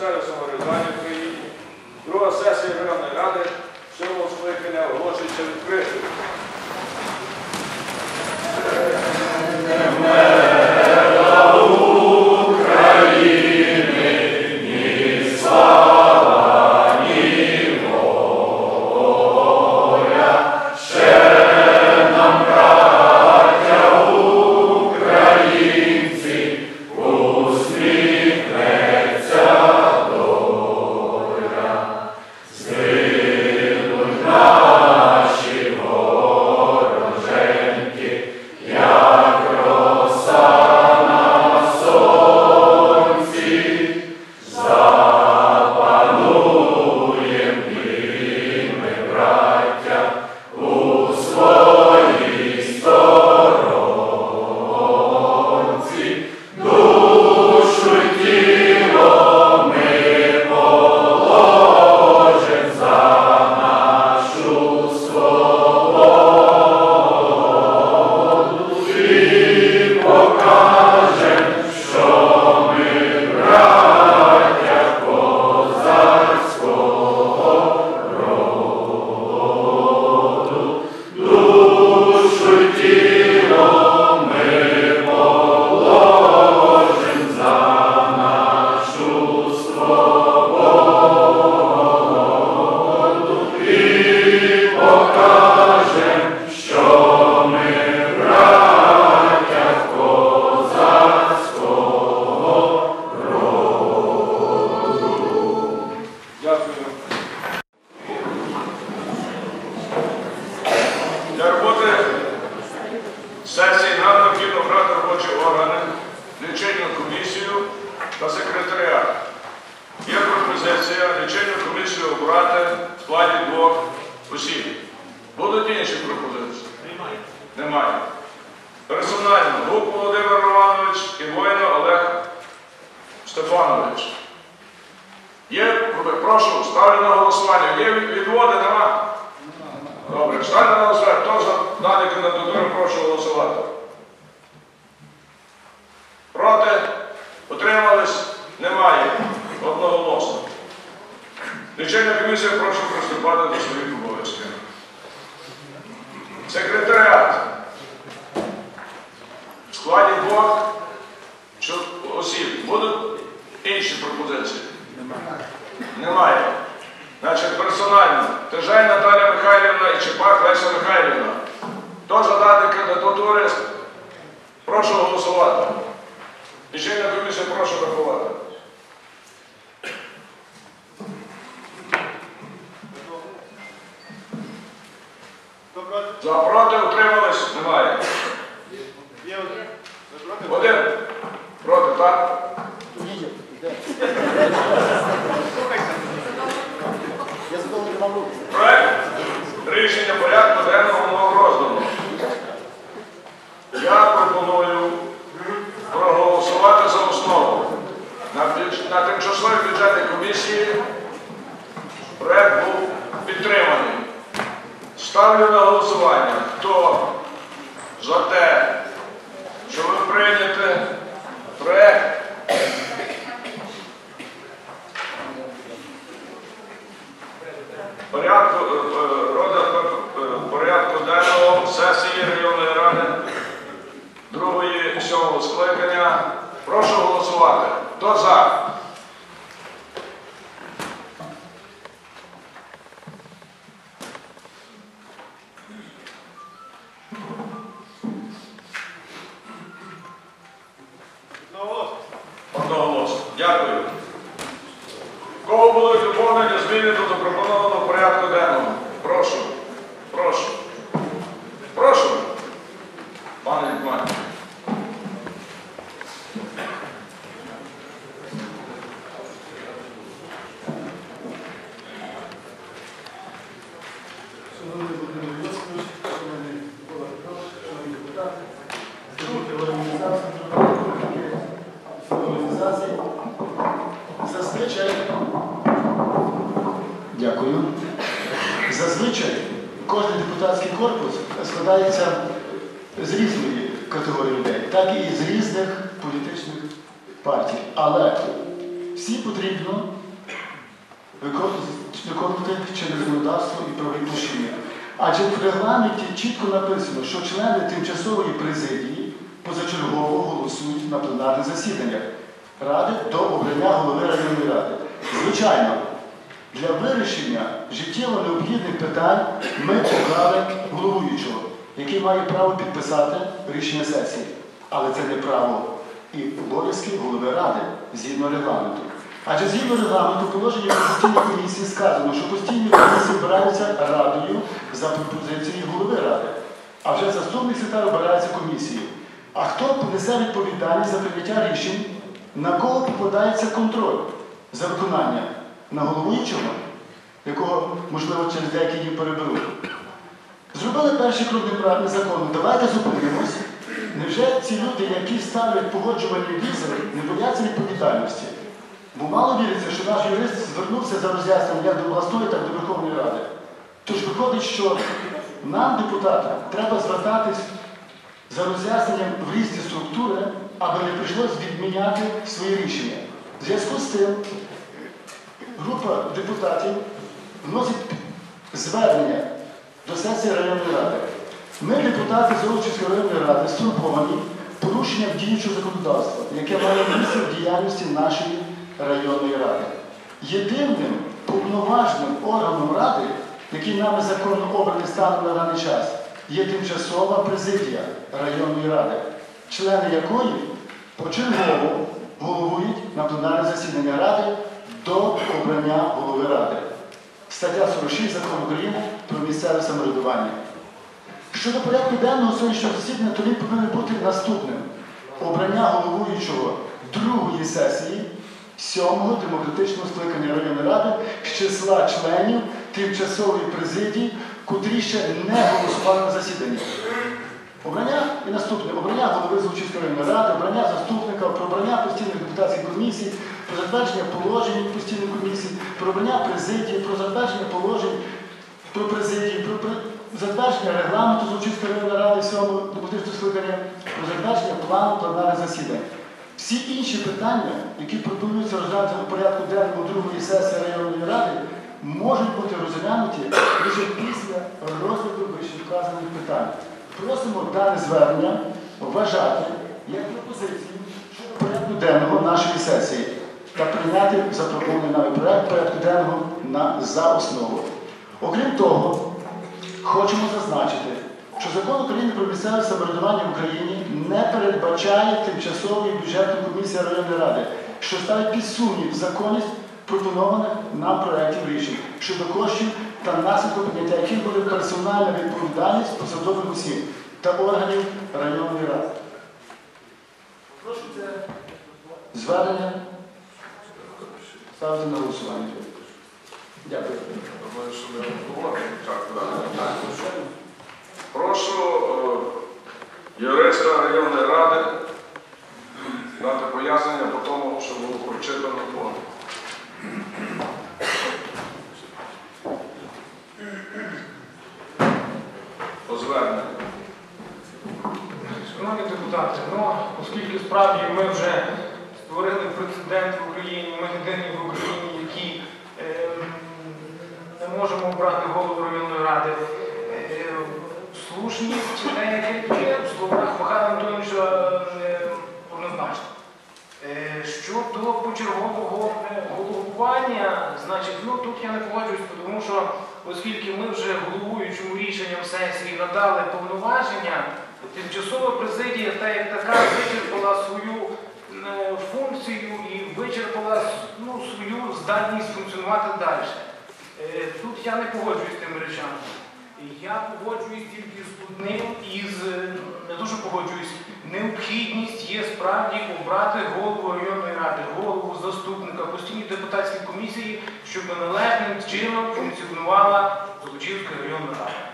місцевого самоврядування в Друга сесія районної ради, що скликання оголошується відкритою. Є тимчасова президія районної ради, члени якої почергово головують на пленарне засідання ради до обрання голови ради. Стаття 46 Закону України про місцеве самоврядування. Щодо порядку денного сьогоднішнього засідання, то він повинен бути наступним. Обрання головуючого другої сесії сьомого демократичного скликання районної ради з числа членів тимчасової президії, котрі ще не голосували на засіданні. Обрання і наступне обрання голови Злочинської районної ради, обрання заступника, про обрання постійних депутатських комісій, про затвердження положень постійних комісій, про обрання президії, про затвердження положень про президії, про затвердження регламенту Злочинської районної ради 7 депутатського скликання, про затвердження плану пленарних засідань. Всі інші питання, які пропонуються розглянути у порядку денному другої сесії районної ради, можуть бути розглянуті лише після розгляду вищевказаних питань. Просимо дане звернення вважати як пропозицію щодо порядку денного нашої сесії та прийняти запропонований нами проект порядку денного на, за основу. Окрім того, хочемо зазначити, що закон України про місцеве самоврядування в Україні не передбачає тимчасової бюджетної комісії районної ради, що ставить під сумнів законність пропонованих нам проєктів рішень щодо коштів та наслідку прийняття яких буде персональна відповідальність посадових осіб та органів районної ради. Звернення ставити на голосування. Дякую. Прошу е, юриста районної ради дати пояснення по тому, що було прочитано по по. Шановні депутати, ну, оскільки справді ми вже створили прецедент в Україні, ми єдині в Україні, які ем, не можемо обрати голову районної ради. Е, слушність деяких є в словах Михайла Антоновича е, однозначно. Е, Щодо почергового головування, значить, ну тут я не погоджуюсь, тому що оскільки ми вже головуючому рішенням сесії надали повноваження, тимчасова президія та як така вичерпала свою е, функцію і вичерпала ну, свою здатність функціонувати далі. Е, Тут я не погоджуюсь з тими речами. Я погоджуюсь тільки з одним із, не дуже погоджуюсь, необхідність є справді обрати голову районної ради, голову заступника, постійні депутатські комісії, щоб належним чином функціонувала Золочівська районна рада.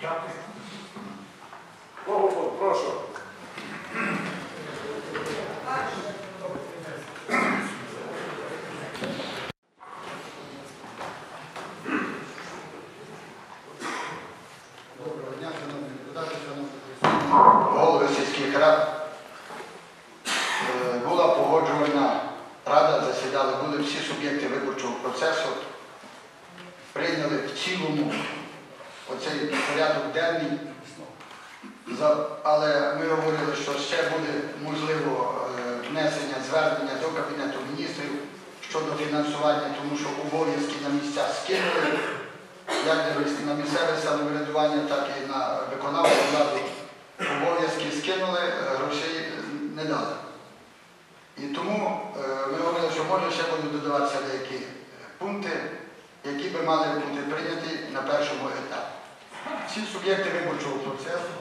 Дякую. Кого прошу. Доброго дня, шановні депутати, шановні присутні. Голови сільських рад. Е, Була погоджувальна суб'єкти виборчого процесу прийняли в цілому оцей порядок денний. Але ми говорили, що ще буде можливо е, внесення звернення до Кабінету міністрів щодо фінансування, тому що обов'язки на місця скинули, як на місцеве самоврядування, так і на виконавчу владу. Обов'язки скинули, е, грошей не дали. І тому е, ми говорили, що може ще будуть додаватися деякі е, пункти, які би мали бути прийняті на першому етапі. Всі суб'єкти виборчого процесу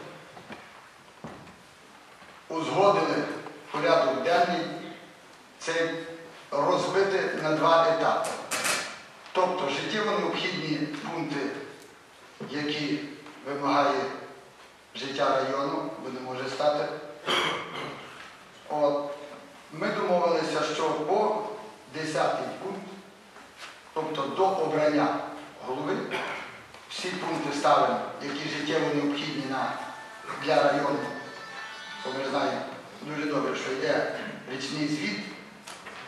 узгодили порядок денний цей розбити на два етапи. Тобто життєво необхідні пункти, які вимагає життя району, бо не може стати. От, ми домовилися, що по 10 пункт, тобто до обрання голови, всі пункти ставимо, які життєво необхідні на, для району. Бо ми знаємо дуже добре, що йде річний звіт,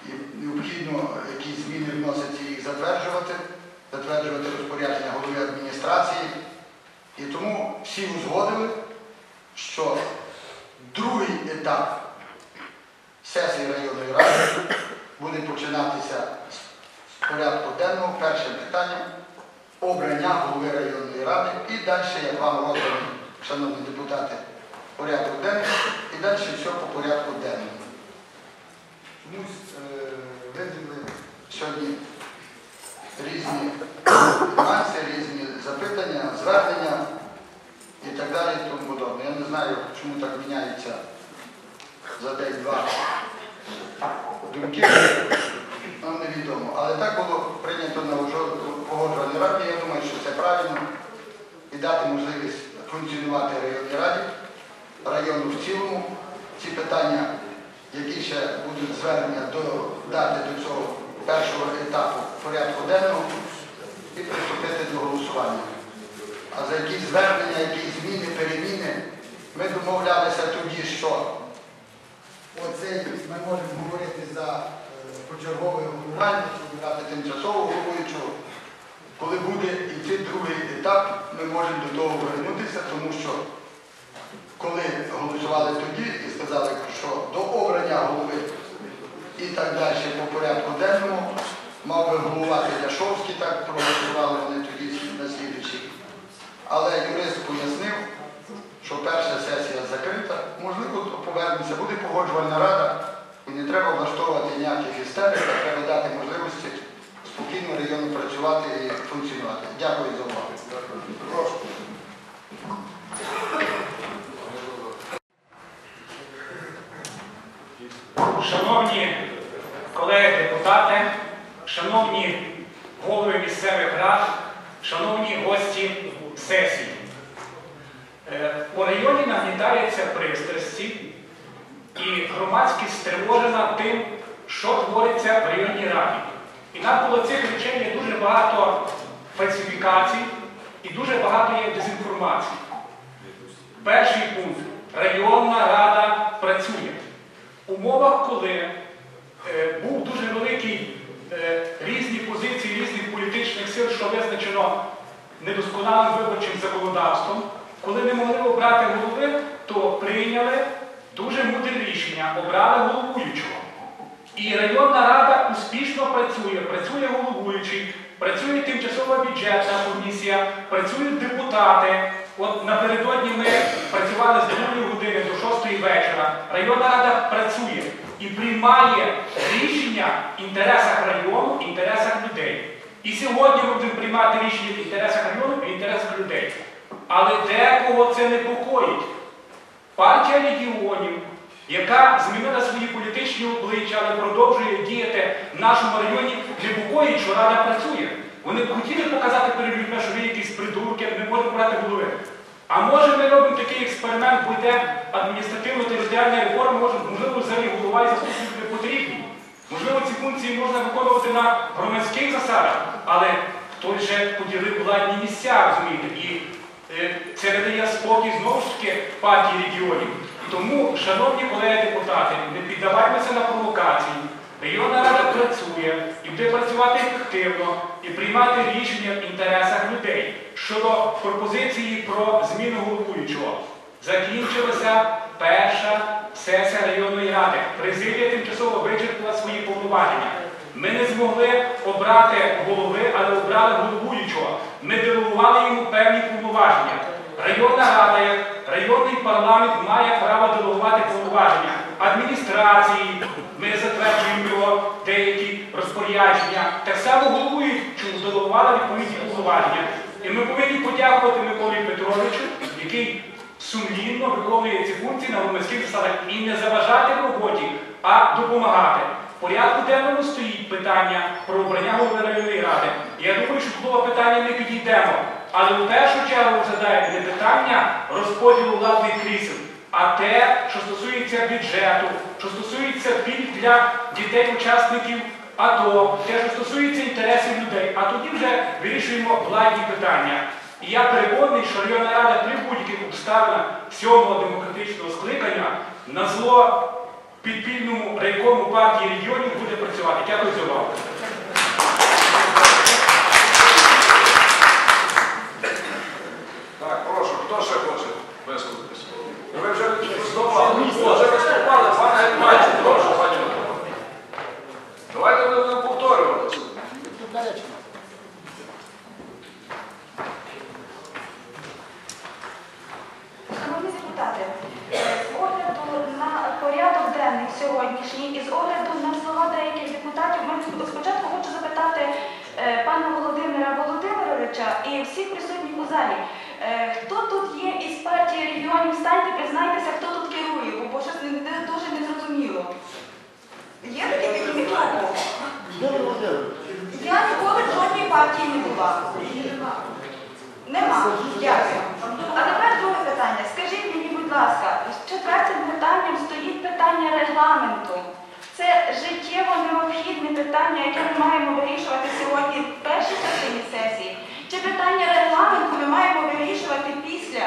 і необхідно якісь зміни вносити їх затверджувати, затверджувати розпорядження голови адміністрації. І тому всі узгодили, що другий етап сесії районної ради буде починатися з порядку денного, першим питанням обрання голови районної ради і далі, як вам розданий, шановні депутати, порядок денний і далі все по порядку денному. Чомусь е, виділили сьогодні різні нюанси, різні запитання, звернення і так далі і тому подобне. Я не знаю, чому так міняється за день-два думки, нам невідомо. Але так було прийнято на погоджувальній раді. Я думаю, що це правильно і дати можливість функціонувати районній раді, району в цілому. Ці питання, які ще будуть звернення до дати до цього першого етапу порядку денного і приступити до голосування. А за якісь звернення, якісь зміни, переміни, ми домовлялися тоді, що оцей ми можемо говорити за е, почергове головування, щоб брати тимчасового головуючого. Коли буде йти другий етап, ми можемо до того повернутися, тому що коли голосували тоді і сказали, що до обрання голови і так далі по порядку денному мав би головувати Ляшовський, так проголосували вони тоді на слідуючий. Але юрист пояснив, що перша сесія закрита, можливо, то повернемося, буде погоджувальна рада, і не треба влаштовувати ніяких істерик, а треба дати можливості спокійно району працювати і функціонувати. Дякую за увагу. Прошу. Шановні колеги депутати, шановні голови місцевих рад, шановні гості сесії. Е, У районі нагнітаються пристрасті і громадськість стривожена тим, що твориться в районній раді. І навколо цих речей є дуже багато фальсифікацій і дуже багато є дезінформації. Перший пункт. Районна рада працює. В умовах, коли е, був дуже великий різні позиції різних політичних сил, що визначено недосконалим виборчим законодавством, коли не могли обрати голови, то прийняли дуже мудре рішення, обрали головуючого. І районна рада успішно працює, працює головуючий, працює тимчасова бюджетна комісія, працюють депутати. От напередодні ми працювали з 2 години до 6 вечора. Районна рада працює і приймає рішення в інтересах району, в інтересах людей. І сьогодні будемо приймати рішення в інтересах району в інтересах людей. Але декого це непокоїть. Партія регіонів, яка змінила свої політичні обличчя, але продовжує діяти в нашому районі, непокоїть, що рада працює. Вони б хотіли показати перед людьми, що ви якісь придурки, не можемо брати голови. А може ми робимо такий експеримент, бо йде адміністративно-територіальна реформа, може, можливо, взагалі голова і заступник не потрібні. Можливо, ці функції можна виконувати на громадських засадах, але хтось же поділив владні місця, розумієте, і е, це не дає спокій знову ж таки партії регіонів. І Тому, шановні колеги депутати, не піддаваймося на провокації, Районна рада працює і буде працювати ефективно і приймати рішення в інтересах людей щодо пропозиції про зміну головуючого. Закінчилася перша сесія районної ради. Президія тимчасово вичерпала свої повноваження. Ми не змогли обрати голови, але обрали головуючого. Ми делегували йому певні повноваження. Районна рада, районний парламент має право делегувати повноваження адміністрації. Ми затверджуємо його деякі розпорядження. Так само головуючому делегували відповідні повноваження. І ми повинні подякувати Миколі Петровичу, який сумлінно виконує ці функції на громадських засадах і не заважати в роботі, а допомагати. В порядку денному стоїть питання про обрання голови районної ради. Я думаю, що до того питання ми підійдемо. Але в першу чергу розглядаємо не питання розподілу владних крісел, а те, що стосується бюджету, що стосується пільг для дітей-учасників АТО, те, що стосується інтересів людей. А тоді вже вирішуємо владні питання. І я переконаний, що районна рада при будь-яких обставинах сьомого демократичного скликання на зло підпільному райкому партії регіонів буде працювати. Дякую за увагу. Так, прошу, хто ще хоче висловитися? Ви вже виступали. Вже виступали, пане Гетьманці, прошу, Давайте ми будемо повторюватися. Шановні з огляду на порядок денний сьогоднішній і з огляду на слова деяких депутатів, спочатку хочу запитати е, пана Володимира Володимировича і всіх присутніх у залі. Е, Хто тут є із партії регіонів? Станьте, признайтеся, хто тут керує, бо- щось дуже незрозуміло. Є такі Володимирович, Я ніколи в жодній партії не була. Нема. Дякую. А тепер друге питання. Скажіть мені, будь ласка, четвертим питанням стоїть питання регламенту. Це життєво необхідне питання, яке ми маємо вирішувати сьогодні в першій частині сесії. Чи питання регламенту ми маємо вирішувати після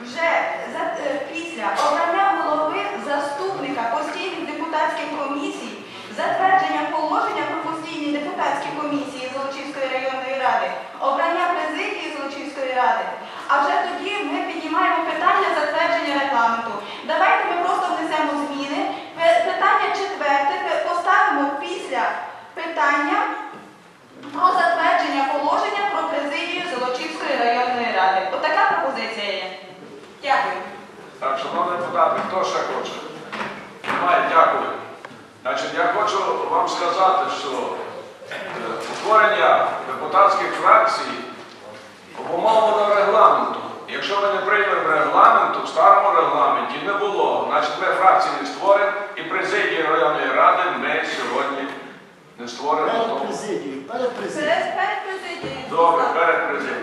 вже за- е, після обрання голови заступника постійних депутатських комісій, затвердження положення про постійні депутатські комісії Золочівської районної ради, обрання президії Золочівської ради. А вже тоді ми піднімаємо питання затвердження регламенту. Давайте ми просто внесемо зміни. Питання четверте поставимо після питання про затвердження положення про президію Золочівської районної ради. Отака пропозиція є. Дякую. Так, шановні депутати, хто ще хоче? Немає, дякую. Значить, я хочу вам сказати, що е, утворення депутатських фракцій обумовлено регламентом. Якщо ми не приймемо регламенту, в старому регламенті не було. Значить, ми фракції не створимо і президії районної ради ми сьогодні не створено. перед президією, перед президією. Перед перед президією. Добре, перед президією.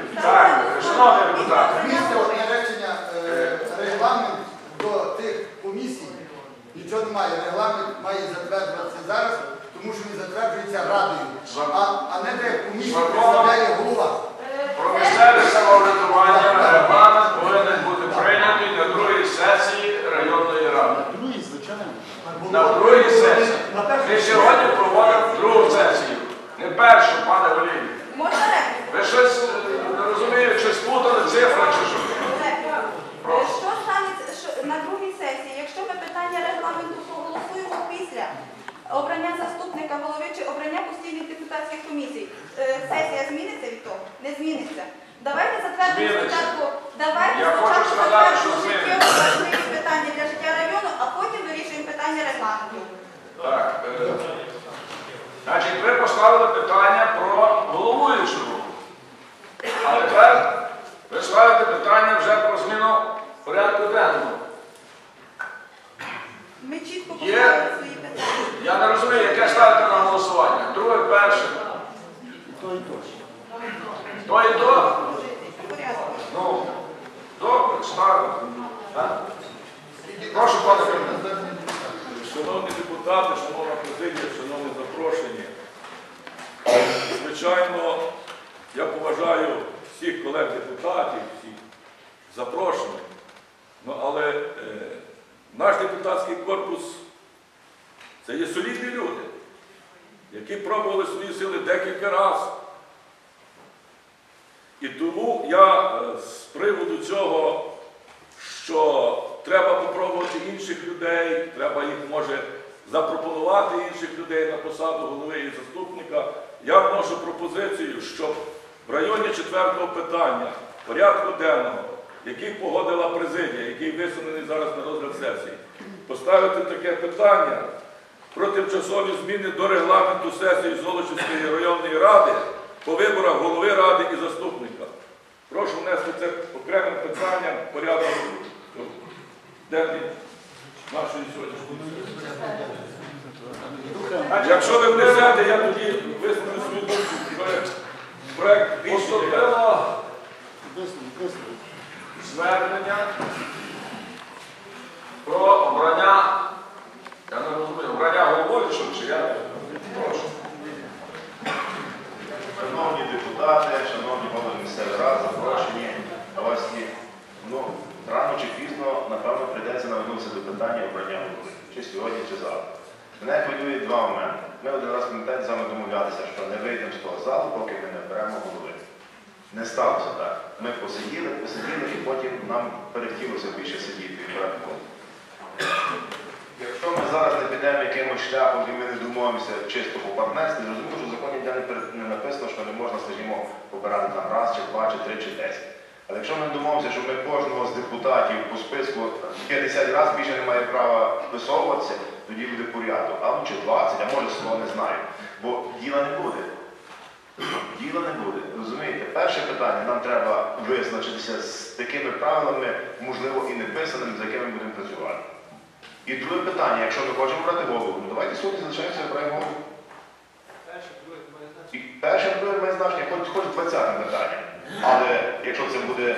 Перше, друге має значення, хоч, хоч 20 питання. Але якщо це буде,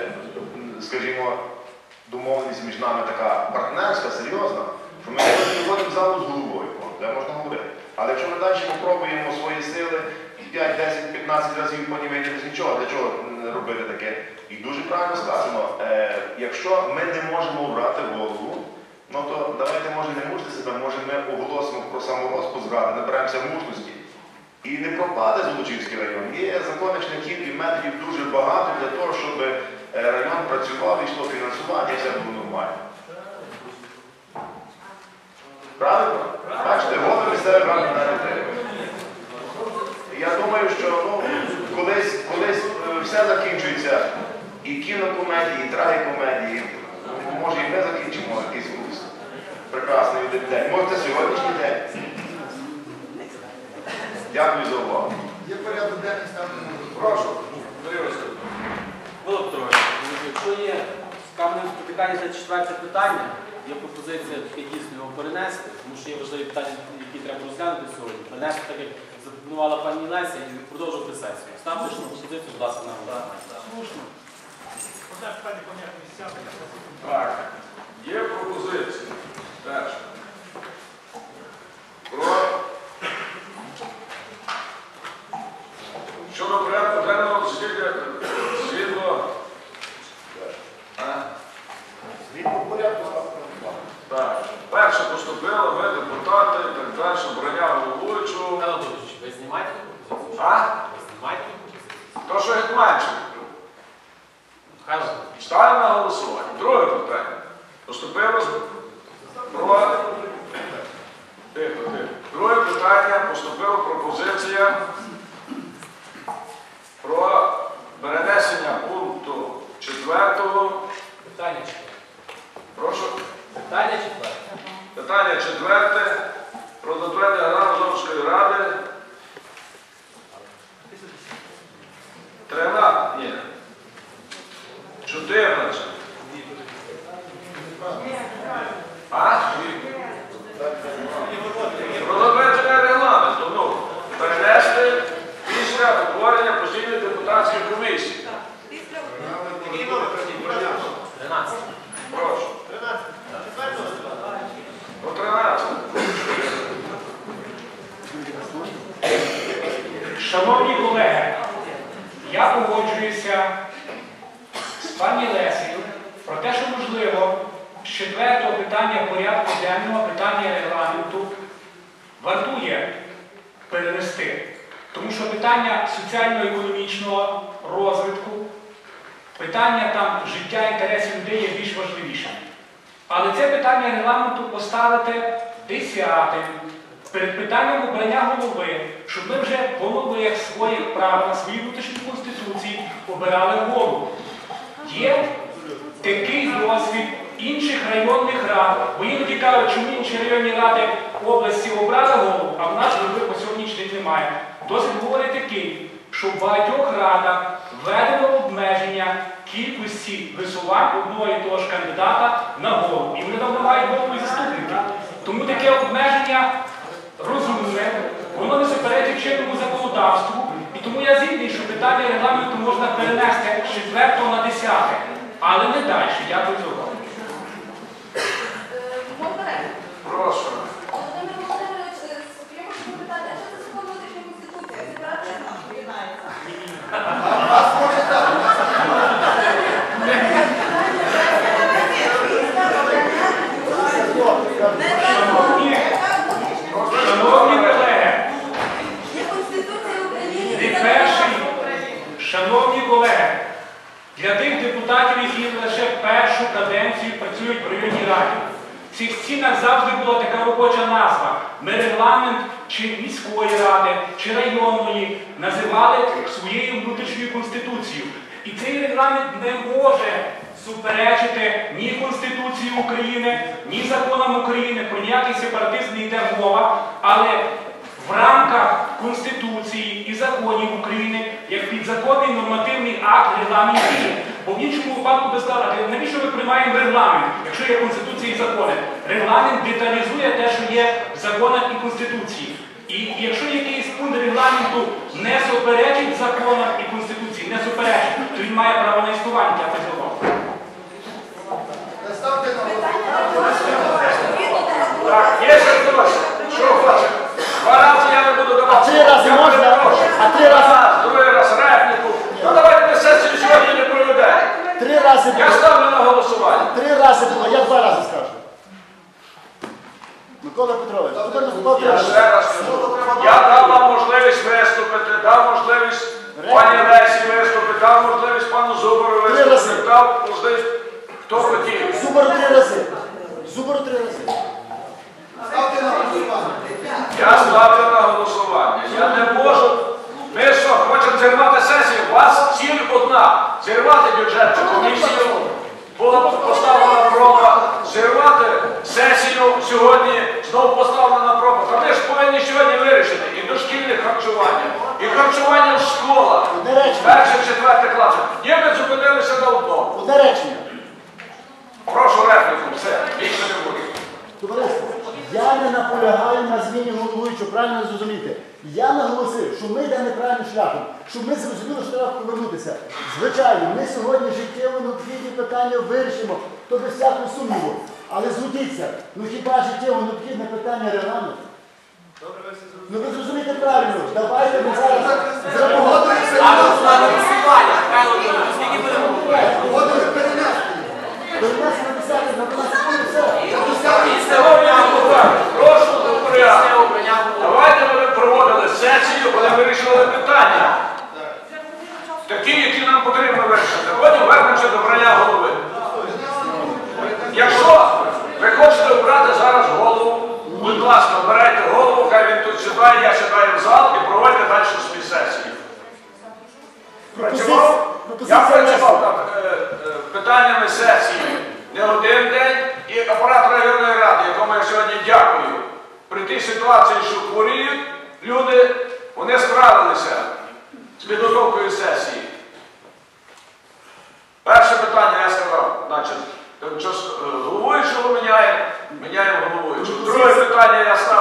скажімо, домовленість між нами така партнерська, серйозна, що ми виходимо в залу з головою, де можна говорити. Але якщо ми далі попробуємо свої сили 5, 10, 15 разів вийти без нічого, для чого робити таке? І дуже правильно сказано, е, якщо ми не можемо обрати голову, ну то давайте може не мучити себе, може ми оголосимо про саморозпуск ради, наберемося мужності. І не пропаде Золочівський район. Є законних шляхів і методів дуже багато для того, щоб е, район працював, йшло фінансування, і все було нормально. Правильно? Бачите, голови місцевих рад не треба. Я думаю, що ну, колись, колись е, все закінчується. І кінокомедії, і трагікомедії. Може і ми закінчимо якийсь курс. Прекрасний день. Може, це сьогоднішній день. Дякую за увагу. Є порядок денний ставлено. Прошу. Володимир Петрович, якщо є каменем спотикання за четверте питання, є пропозиція таке дійсно його перенести, тому що є важливі питання, які треба розглянути сьогодні. Перенести так, як запропонувала пані Леся, і продовжувати сесію. Ставте ж на пропозицію, будь ласка, на голосування. Так, є пропозиція. Перше. Про щодо порядку денного згідно. А? Згідно порядку Так. Перше поступило, ми депутати, і так далі, обрання головуючого. Ви знімаєте пропозицію? А? Ви знімаєте пропозицію? То, що гетьманчик. Михайло Володимирович, Ставимо на голосування. Друге питання. Поступило про. Тихо, тихо. Друге питання поступила пропозиція про перенесення пункту четвертого. питання четверте. Прошу. Питання четверте. Питання четверте. Про затвердження Гранозовської ради. 13. Ні. 14. А? Про затвердження регламенту. Ну, перенести після утворення постійної депутатської комісії. 13. Прошу. Про 13. Шановні колеги, я погоджуюся з пані Лесею про те, що можливо з четвертого питання порядку денного питання регламенту вартує перенести Тому що питання соціально-економічного розвитку, питання там життя інтересів людей є більш важливішим. Але це питання регламенту поставити десятим перед питанням обрання голови, щоб ми вже голови своїх прав на своїй внутрішній конституції обирали голову. Є такий досвід інших районних рад, бо іноді кажуть, чому інші районні ради області обрали голову, а в нас голови по сьогоднішній день немає. Досвід говорить такий, що в багатьох радах введено обмеження кількості висувань одного і того ж кандидата на голову. І вони давно мають голову і заступники. Тому таке обмеження розумне, воно не суперечить чинному законодавству. І тому я згідний, що питання регламенту можна перенести з 4 на 10, але не далі. За увагу. Прошу. Володимир Володимирович, е, я хочу запитати, а що це закон внутрішньої конституції? Сепаратизм поєднається. Шановні, шановні колеги, Є Конституція України. не і перший, закон. шановні колеги, для тих депутатів, які лише першу каденцію працюють в. В цих стінах завжди була така робоча назва. Ми регламент чи міської ради, чи районної називали своєю внутрішньою конституцією. І цей регламент не може суперечити ні Конституції України, ні законам України, про ніякий сепаратизм не йде мова, але в рамках Конституції і законів України як підзаконний нормативний акт регламент діє. Бо в іншому випадку би сказали, навіщо ми приймаємо регламент, якщо є Конституція і закони? Регламент деталізує те, що є в законах і Конституції. І якщо якийсь пункт регламенту не суперечить законам і Конституції, не суперечить, то він має право на існування. До закону. Так, є ще хтось? Що хоче? Два рази я не буду давати. А три рази можна? А три рази? Другий раз репліку. Ну давайте ми сесію сьогодні не проведемо. Три рази Я було. ставлю на голосування. Три рази було, я два рази скажу. Микола Петрович, Я ще раз кажу. Я дав вам можливість виступити, дав можливість пані Лесі виступити, дав можливість пану Зубору Три рази. виступити, дав можливість хто хотів. Зубору три рази. Зубору три рази. Ставте на голосування. Я ставлю на голосування. Я не можу. Ми що, хочемо зірвати сесію? У вас ціль одна. Зірвати бюджетну комісію. Була поставлена проба. Зірвати сесію сьогодні знову поставлена проба. Та ми ж повинні сьогодні вирішити і дошкільне харчування, і харчування в школах. Перших, четвертих класах. Ні, ми зупинилися на одному. Прошу репліку, все, більше не буде. Товариство, я не наполягаю на зміні головуючого, правильно зрозуміти. Я наголосив, що ми йдемо неправильним шляхом, щоб ми зрозуміли, що треба повернутися. Звичайно, ми сьогодні життєво необхідні питання вирішимо, то без всякого сумніву. Але згодіться, ну хіба життєво необхідне питання регламент? Ну ви зрозумієте правильно, давайте ми зараз. Погодили перенести. Перенесемо на 10 на 12 Прошу до порядку. Давайте ми проводили сесію, коли вирішили питання. Такі, які нам потрібно вирішити. Потім вернемося до брання голови. Якщо ви хочете обрати зараз голову, будь ласка, обирайте голову, хай він тут сідає, я сідаю в зал і проводьте далі свою сесію. Працював? Я працював над е, е, питаннями сесії не один день і апарат районної ради, якому я сьогодні дякую. При тій ситуації, що хворіють люди, вони справилися з підготовкою сесії. Перше питання я сказав, значить, головуючого міняємо, міняємо головуючого. Друге питання я ставлю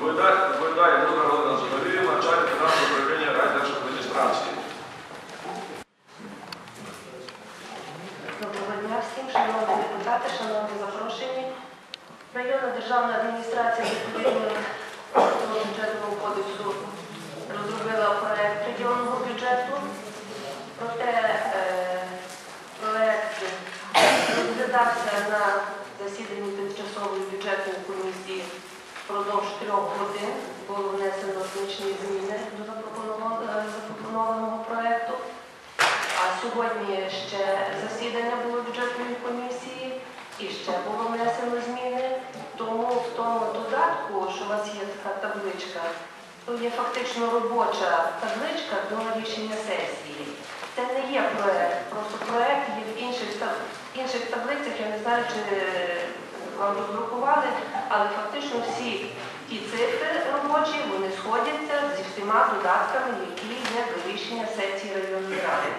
Доповідає, Мудра Галина Зиновіївна, начальник фінансового управління райдержадміністрації. Доброго дня всім, шановні депутати, шановні запрошені. Районна державна адміністрація відповідно бюджетного кодексу розробила проект районного бюджету. Проте е, проект розглядався на засіданні тимчасової бюджетної комісії впродовж трьох годин. Було внесено значні зміни до запропонованого, е, запропонованого проекту. А сьогодні ще засідання було бюджетної комісії і ще було внесено зміни. Тому в тому додатку, що у вас є така табличка, то є фактично робоча табличка до рішення сесії. Це не є проект, просто проект є в інших, та- інших таблицях, я не знаю, чи роздрукували, але фактично всі ті цифри робочі, вони сходяться зі всіма додатками, які є до рішення сесії районної ради.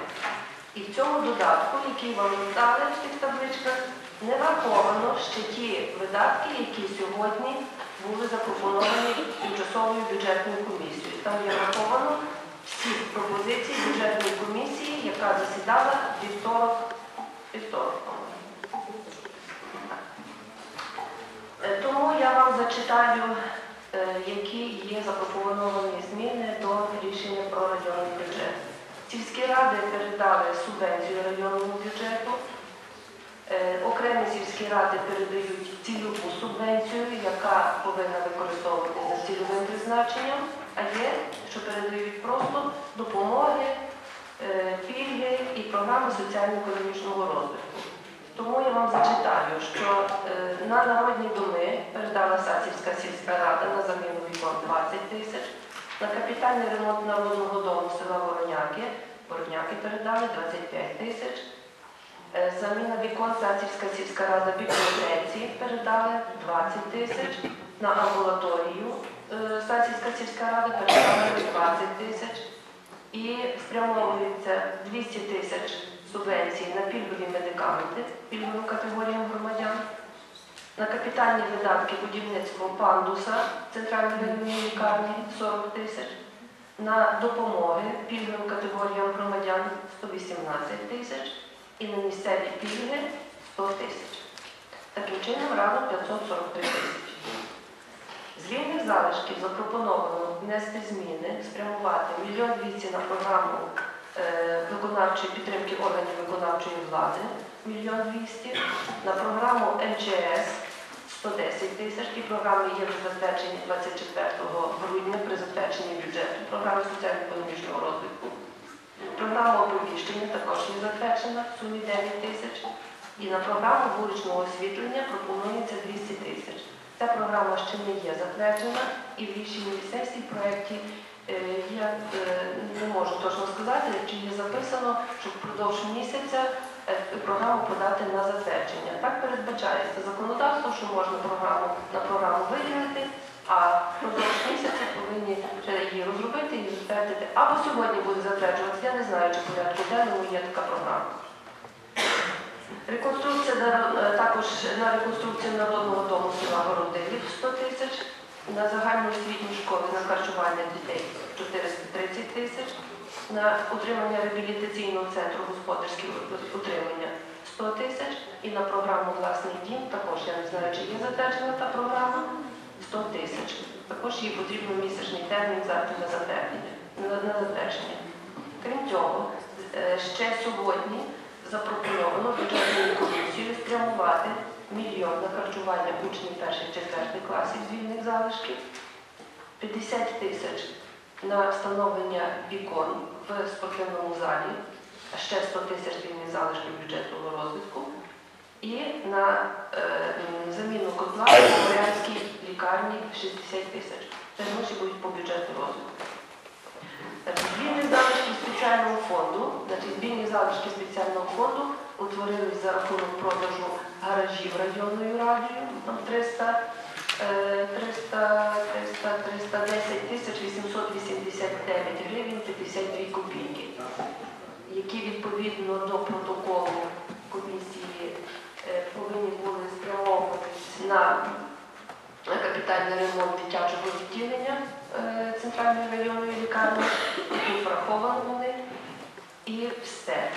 І в цьому додатку, який вам дали в цих табличках, не враховано ще ті видатки, які сьогодні були запропоновані тимчасовою бюджетною комісією. Там є враховано всі пропозиції бюджетної комісії, яка засідала вівторок, вівторок, по-моєму. Е, Тому я вам зачитаю, е, які є запропоновані зміни до рішення про районний бюджет. Сільські ради передали субвенцію районному бюджету. Е, Окремі сільські ради передають цільову субвенцію, яка повинна використовуватися за цільовим призначенням, а є, що передають просто допомоги, е, пільги і програми соціально-економічного розвитку. Тому я вам зачитаю, що е, на народні доми передала Сацівська сільська рада на заміну вікон 20 тисяч, на капітальний ремонт народного дому села Вороняки, Вороняки передали 25 тисяч. Е, Заміна вікон Сацівська сільська рада бібліотеці передали 20 тисяч. На амбулаторію е, Сацівська сільська рада передала 20 тисяч. І спрямовується 200 тисяч субвенцій на пільгові медикаменти пільговим категоріям громадян. На капітальні видатки будівництво пандуса центральної районної лікарні 40 тисяч. На допомоги пільговим категоріям громадян 118 тисяч і на місцеві пільги 100 тисяч. Таким чином разом 543 тисячі. З вільних залишків запропоновано внести зміни, спрямувати мільйон 200 на програму виконавчої підтримки органів виконавчої влади, мільйон 200, на програму МЧС 110 тисяч. Ті програми є вже затверджені 24 грудня при затвердженні бюджету програми соціально-економічного розвитку. Програма оповіщення також є затверджена в сумі 9 тисяч. І на програму вуличного освітлення пропонується 200 тисяч. Ця програма ще не є затверджена і в рішенні сесії проєкті е, я е, не можу точно сказати, чи є записано, що впродовж місяця е, програму подати на затвердження. Так передбачається законодавство, що можна програму на програму виділити, а впродовж місяця повинні її розробити і затвердити. Або сьогодні буде затверджуватися, я не знаю, чи в порядку денному є така програма. Реконструкція е, також на реконструкцію народного дому села Городилів 100 тисяч, на загальноосвітні школи на харчування дітей 430 тисяч, на утримання реабілітаційного центру господарських утримання 100 тисяч і на програму Власний дім, також я не знаю, чи є затверджена та програма 100 тисяч. Також їй потрібно місячний термін завтра на затвердження. На, на затвердження. Крім цього, е, ще сьогодні запропоновано бюджетною комісією спрямувати мільйон на харчування учнів перших четвертих класів з вільних залишків, 50 тисяч на встановлення вікон в спортивному залі, ще 100 тисяч вільних залишків бюджетного розвитку і на е, заміну котла в Борянській лікарні 60 тисяч. Це гроші будуть по бюджету розвитку. Збірні залишки спеціального фонду, значить збірні залишки спеціального фонду утворились за рахунок продажу гаражів районною радіо, там 300, е, 300, 300, 310 тисяч 889 гривень 52 копійки. які відповідно до протоколу комісії е, повинні були спрямовуватись на капітальний ремонт дитячого відділення е, центральної районної лікарні, тут враховані вони, і все.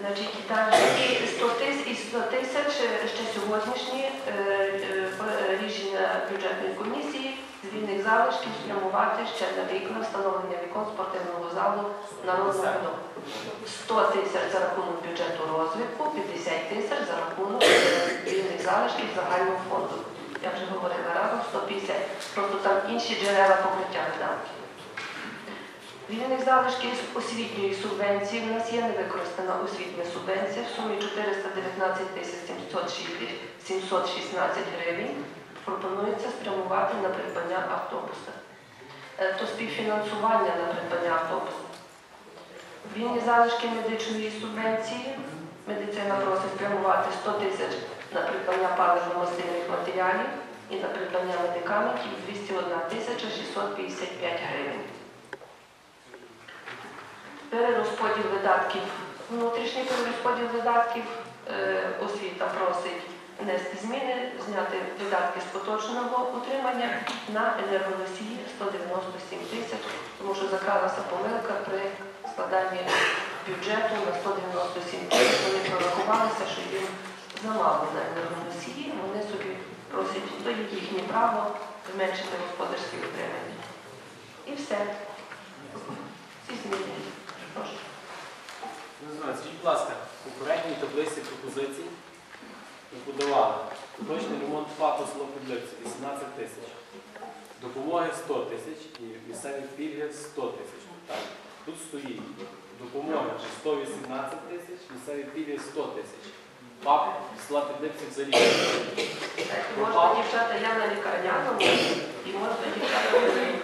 Значить, далі і 100 тисяч, і 100 тисяч е, ще сьогоднішні е, е, рішення бюджетної комісії з вільних залишків спрямувати ще на вікна, встановлення вікон спортивного залу народного дому. 100 тисяч за рахунок бюджету розвитку, 50 тисяч за рахунок вільних залишків загального фонду. Я вже говорила разом 150. Просто там інші джерела покриття видатків. Вільних залишків освітньої субвенції. У нас є невикористана освітня субвенція в сумі 419 тисяч 716 гривень. Пропонується спрямувати на придбання автобуса. Е, То співфінансування на придбання автобуса. Вільні залишки медичної субвенції. Медицина просить спрямувати 100 тисяч на придбання паливно-мастильних матеріалів і на придбання медикаментів 201 тисяча 655 гривень. Перерозподіл видатків. Внутрішній перерозподіл видатків е, освіта просить внести зміни, зняти видатки з поточного утримання на енергоносії 197 тисяч, тому що закралася помилка при складанні бюджету на 197 тисяч. Вони прорахувалися, що їм замало на енергоносії. Вони собі просять, є їхнє право зменшити господарські утримання. І все. Всі зміни. Не знаю, скажіть, будь ласка, у попередній таблиці пропозицій ви подавали поточний ремонт ФАПу село Підлипці 18 тисяч, допомоги 100 тисяч і місцеві пільги 100 тисяч. Тут стоїть допомога 118 тисяч, місцеві пільги 100 тисяч. ФАП села Підлипці взагалі. Можна, дівчата, я на лікарняному, і можна, дівчата,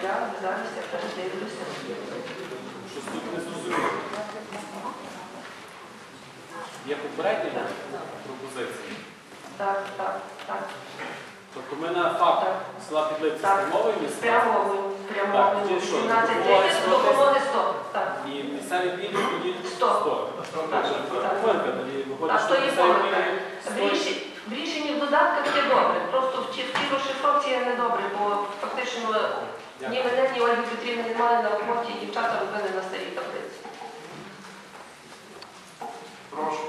я зараз я передивлюся. Щось тут не зрозуміло. Є попередні пропозиції. Так, так, так. Тобто ми на ФАП села Підлипці Так. спрямовуємо Спрямовую, спрямовую. Так, і що, 17 допомоги тисяч, 100 тисяч? допомоги 100. Так. і місцеві пільги тоді 100. 100. Так, Так. помилка тоді виходить, що є місцеві помилка. пільги В 100. рішенні, в рішенні в додатках є добре. Просто в тій розшифровці є недобре, бо фактично ні мене, ні Ольги Петрівни немає на роботі, дівчата робили на старій таблиці. Прошу.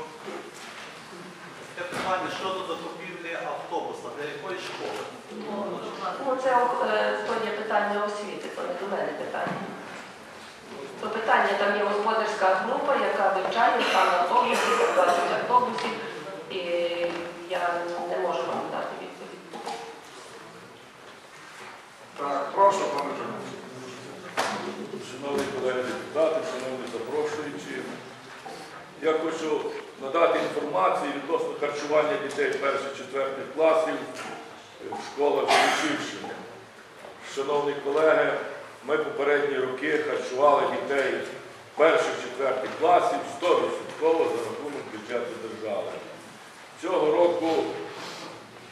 Таке питання щодо закупівлі автобуса для якої школи? Ну, це е, то є питання освіти, то не до мене питання. То питання, там є господарська група, яка вивчає стан автобусів, 20 автобусів, і я не можу вам дати відповідь. Так, прошу, пане Жан. Шановні колеги депутати, шановні запрошуючі, я хочу надати інформацію відносно харчування дітей перших-четвертих класів в школах Лучівщини. Шановні колеги, ми попередні роки харчували дітей перших-четвертих класів 100% за рахунок бюджету держави. Цього року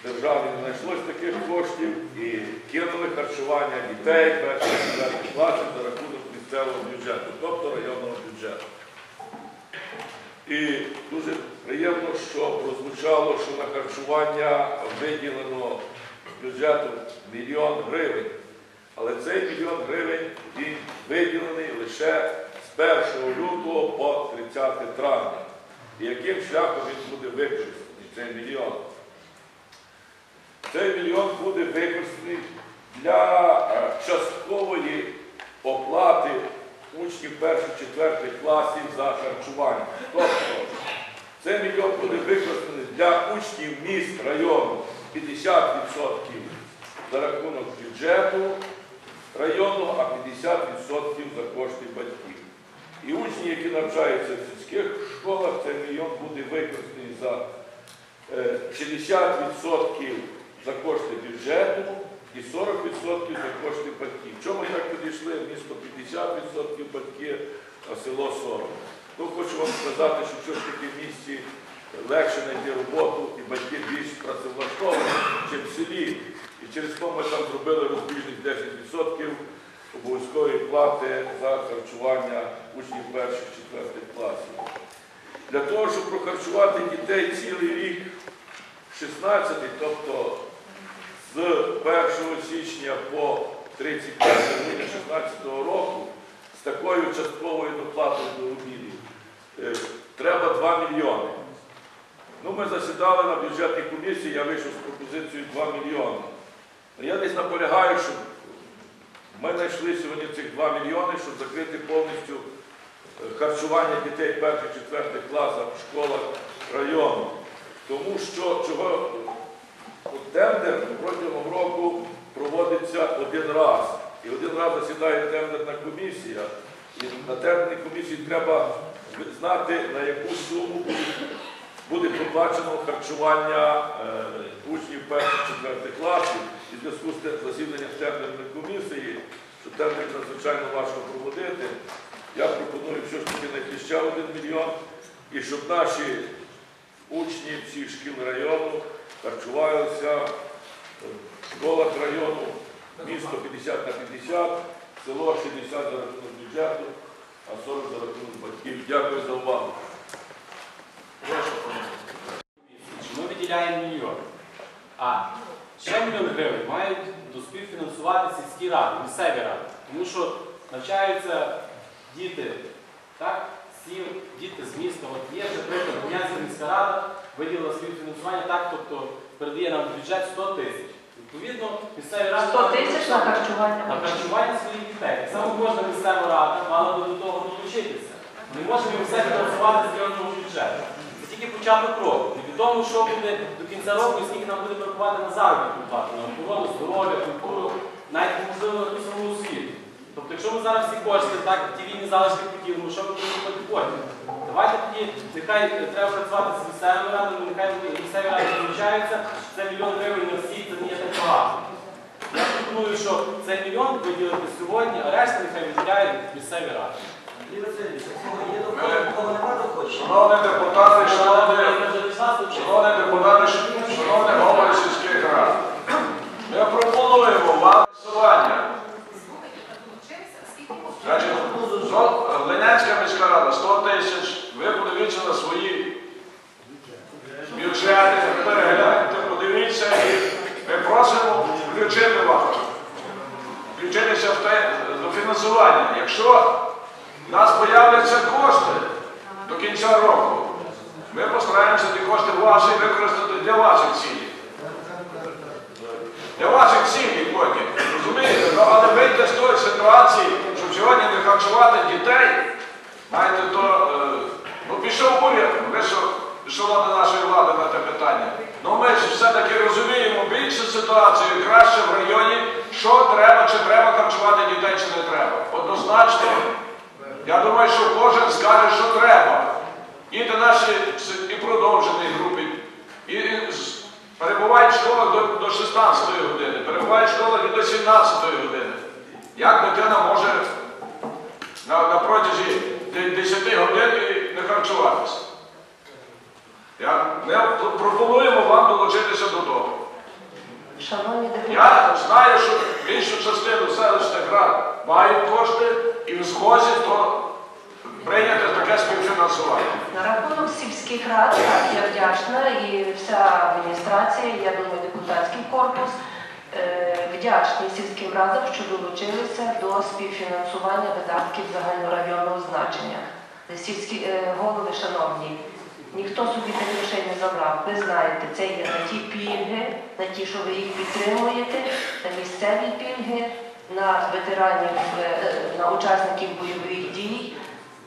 державі не знайшлось таких коштів і кинули харчування дітей перших четвертих класів за рахунок місцевого бюджету, тобто районного бюджету. І дуже приємно, що прозвучало, що на харчування виділено з бюджету мільйон гривень. Але цей мільйон гривень він виділений лише з 1 лютого по 30 травня. І яким шляхом він буде використаний, цей мільйон? Цей мільйон буде використаний для е, часткової оплати учнів перших-четвертих класів за харчування. Тобто цей мільйон буде використаний для учнів міст району 50% за рахунок бюджету району, а 50% за кошти батьків. І учні, які навчаються в сільських школах, цей мільйон буде використаний за 60% за кошти бюджету і 40% за кошти батьків. Чому так підійшли? Місто 50% батьки, а село 40%. Ну, хочу вам сказати, що ж таки в місті легше знайти роботу і батьки більш працевлаштовані, ніж в селі. І через то ми там зробили розбіжних 10% обов'язкової плати за харчування учнів перших четвертих класів. Для того, щоб прохарчувати дітей цілий рік 16, тобто з 1 січня по 31 грудня 2016 року, з такою частковою доплатою до обідів, е, треба 2 мільйони. Ну, ми засідали на бюджетній комісії, я вийшов з пропозицією 2 мільйони. Ну, Я десь наполягаю, щоб ми знайшли сьогодні цих 2 мільйони, щоб закрити повністю харчування дітей перших четвертих класів в школах району. Тому що чого тендер протягом року проводиться один раз. І один раз засідає тендерна комісія. І на тендерній комісії треба знати, на яку суму буде проплачено харчування е, учнів перших четвертих класів. І в зв'язку з засіданням тендерної комісії, що тендер надзвичайно важко проводити, я пропоную все ж таки знайти ще один мільйон, і щоб наші учні всіх шкіл району харчувалися в школах району, місто 50 на 50, село 60 за рахунок бюджету, а 40 за рахунок батьків. Дякую за увагу. Ми виділяємо мільйон? А ще мільйон гривень мають до співфінансувати сільські ради, місцеві ради. Тому що навчаються діти, так, сіл, діти з міста. От є, наприклад, Гунянська міська рада виділила співфінансування так, тобто передає нам бюджет 100 тисяч. Відповідно, місцеві ради 100 тисяч на харчування. на харчування своїх дітей. Так само кожна місцева рада мала би до того долучитися. Не можемо ми все фінансувати з районного бюджету. Це тільки початок року. Невідомо, що буде до кінця року і скільки нам буде бракувати на заробітну плату, на охорону, здоров'я, культуру, навіть можливо на ту саму освіту. Тобто, якщо ми зараз всі кошти, так, ті вільні залишки поділимо, що ми будемо робити потім? Давайте тоді, нехай е, треба працювати з місцевими радами, нехай місцеві ради долучаються, це мільйон гривень на всіх, це не є так багато. Я пропоную, що цей мільйон виділити сьогодні, а решта нехай виділяють місцеві ради. Шановні депутати, шановні, шановні депутати, шановні голови сільських рад, ми пропонуємо вам голосування. Значить, Ленянська міська рада 100 тисяч, ви подивіться на свої бюджети, перегляньте, подивіться і ми просимо включити вас, включитися в те до фінансування. Якщо в нас появляться кошти до кінця року, ми постараємося ті кошти ваші використати для ваших цілей. Для ваших цілей потім. Розумієте? Ну, але вийти з тої ситуації, сьогодні не харчувати дітей, знаєте, то е, ну, пішов уряд, що ешелони нашої влади на те питання. Ну ми ж все-таки розуміємо більше ситуацію, краще в районі, що треба, чи треба харчувати дітей, чи не треба. Однозначно, я думаю, що кожен скаже, що треба. І до наші і продовжені групи, і, і перебувають в школах до, до 16 години, перебувають в школах і до 17 години. Як дитина може на, на протязі 10 годин і не харчуватися? Я, ми пропонуємо вам долучитися до того. Шановні депутати, Я знаю, що більшу частину селищних рад мають кошти і в змозі то прийняти таке співфінансування. на рахунок сільських рад, так, я вдячна і вся адміністрація, я думаю, депутатський корпус, вдячні сільським радам, що долучилися до співфінансування видатків загальнорайонного значення. Сільські е, голови, шановні, ніхто собі тих грошей не забрав. Ви знаєте, це є на ті пільги, на ті, що ви їх підтримуєте, на місцеві пільги, на ветеранів, е, на учасників бойових дій,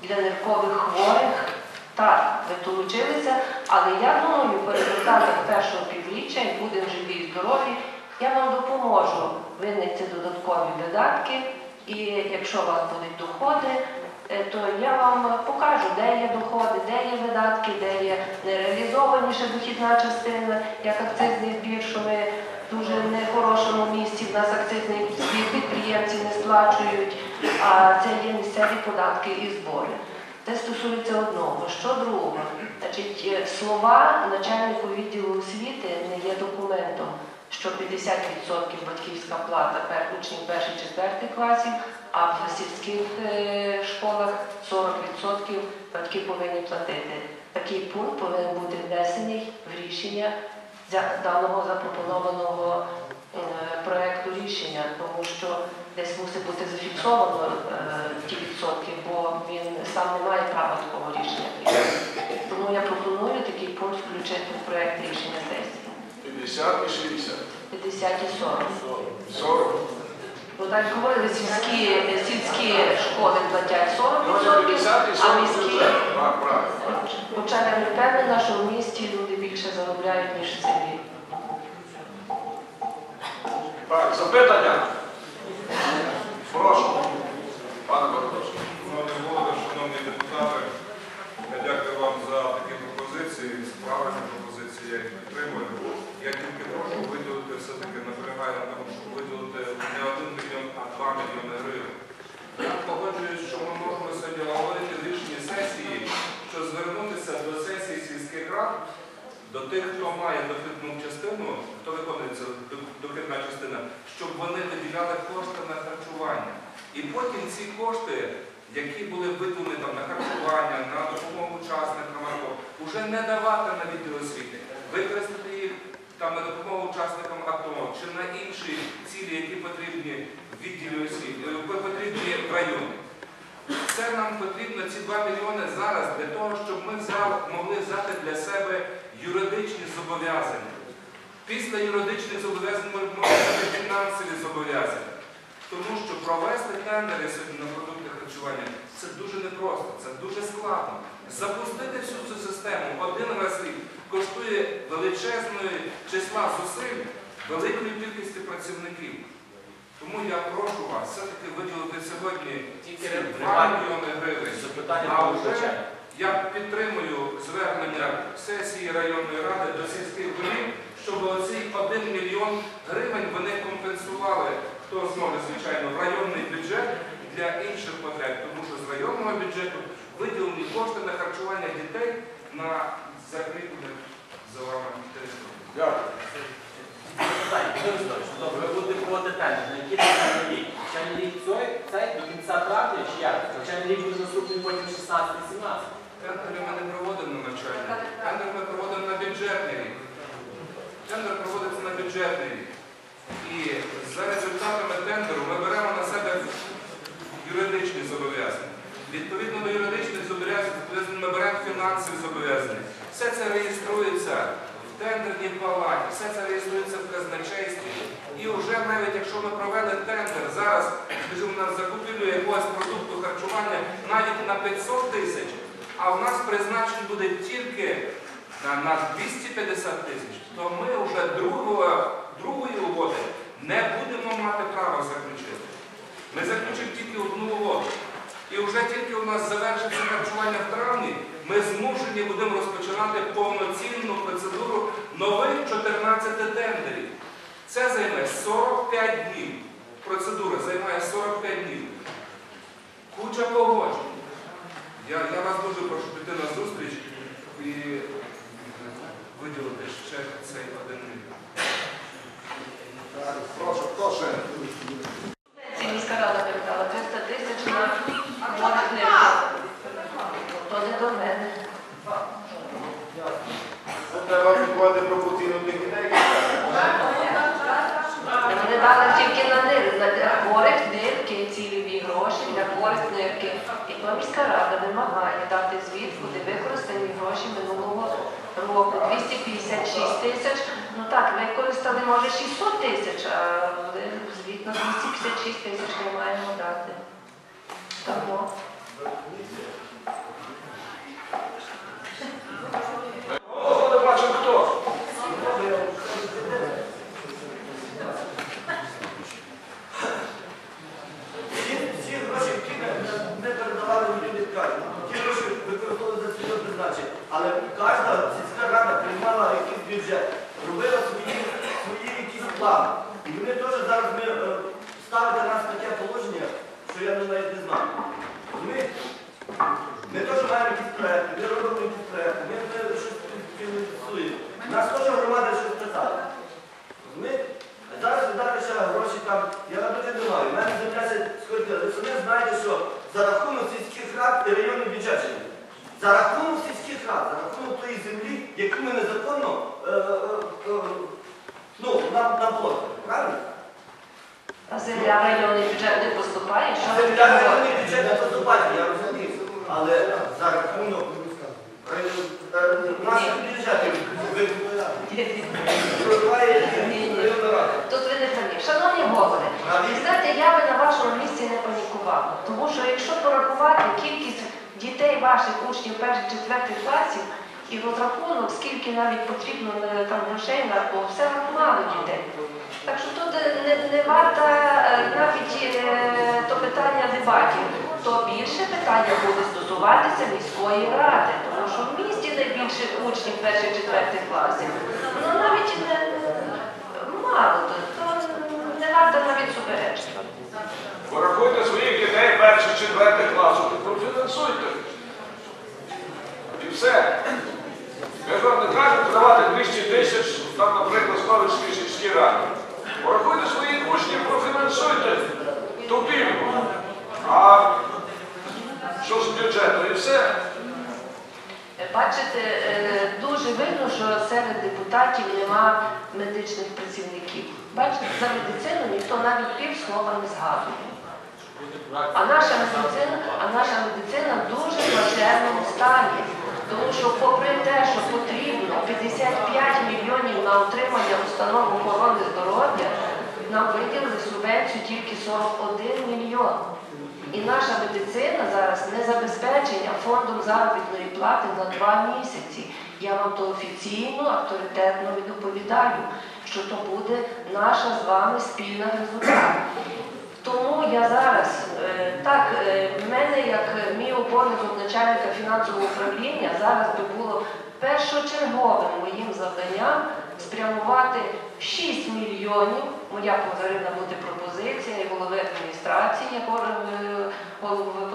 для ниркових хворих. Так, ви долучилися, але я думаю, перед першого півріччя, і будемо живі і здорові, я вам допоможу винести додаткові видатки, і якщо у вас будуть доходи, е, то я вам покажу, де є доходи, де є видатки, де є нереалізовані ще дохідна частина, як акцизний збір, що ми в дуже нехорошому місці, в нас акцизний збір підприємці не сплачують, а це є місцеві податки і збори. Це стосується одного. Що другого? Значить, е, слова начальнику відділу освіти не є документом. Що 50% батьківська плата пер учнів перших четвертих класів, а в сільських е, школах 40% батьки повинні платити. Такий пункт повинен бути внесений в рішення даного запропонованого е, проекту рішення, тому що десь мусить бути зафіксовано е, ті відсотки, бо він сам не має права такого рішення. Тому я пропоную такий пункт включити в проект рішення сесії. 50 і 60. 50 і 40. 40. Ну так говорили, сільські, сільські школи платять 40%, Ну, 50 і а міські. Хоча я не впевнена, що в місті люди більше заробляють, ніж в селі. Так, запитання? Прошу. Пане Барбош. Шановний голово, шановні депутати, я дякую вам за такі пропозиції. Правильні пропозиції я їх підтримую. Я тільки прошу виділити все-таки наполягаю на тому, щоб виділити не один мільйон, а два мільйони гривень. Я погоджуюсь, що ми можемо сьогодні говорити в рішенні сесії, що звернутися до сесії сільських рад, до тих, хто має дохідну частину, хто виконує цю дохідна частина, щоб вони виділяли кошти на харчування. І потім ці кошти, які були виділені там на харчування, на допомогу учасникам вже не давати на відділ освіти, використати там на допомогу учасникам АТО чи на інші цілі, які потрібні в відділі освіти, е, потрібні в районі. Це нам потрібно ці 2 мільйони зараз для того, щоб ми могли взяти для себе юридичні зобов'язання. Після юридичних зобов'язань ми можемо взяти фінансові зобов'язання. Тому що провести тендери сьогодні на продукти харчування це дуже непросто, це дуже складно. Запустити всю цю систему один раз рік коштує величезної числа зусиль великої кількості працівників. Тому я прошу вас все-таки виділити сьогодні Тільки ці 2 мільйони гривень. А вже я підтримую звернення сесії районної ради до сільських голів, щоб оцей 1 мільйон гривень вони компенсували, хто зможе, звичайно, в районний бюджет для інших потреб, тому що з районного бюджету виділені кошти на харчування дітей на закріплених за вами. Дякую. Добре, ви будете проводити тендер, на який навчальний рік? Навчальний рік цей, цей до кінця травня чи як? Навчальний рік буде наступний потім 16-17. Тендери ми не проводимо на навчальний. Тендер ми проводимо на бюджетний рік. Тендер проводиться на бюджетний рік. І за результатами тендеру ми беремо на себе юридичні зобов'язання. Відповідно до юридичних зобов'язань ми беремо фінансові зобов'язання. Все це реєструється в тендерній палаті, все це реєструється в казначействі. І вже навіть якщо ми провели тендер, зараз, скажімо, на закупівлю якогось продукту харчування навіть на 500 тисяч, а в нас призначень буде тільки на, на 250 тисяч, то ми вже другого, другої угоди не будемо мати права заключити. Ми заключимо тільки одну угоду. І вже тільки у нас завершиться харчування в травні, ми змушені будемо розпочинати повноцінну процедуру нових 14 тендерів. Це займе 45 днів. Процедура займає 45 днів. Куча погоджень. Я, я вас дуже прошу піти на зустріч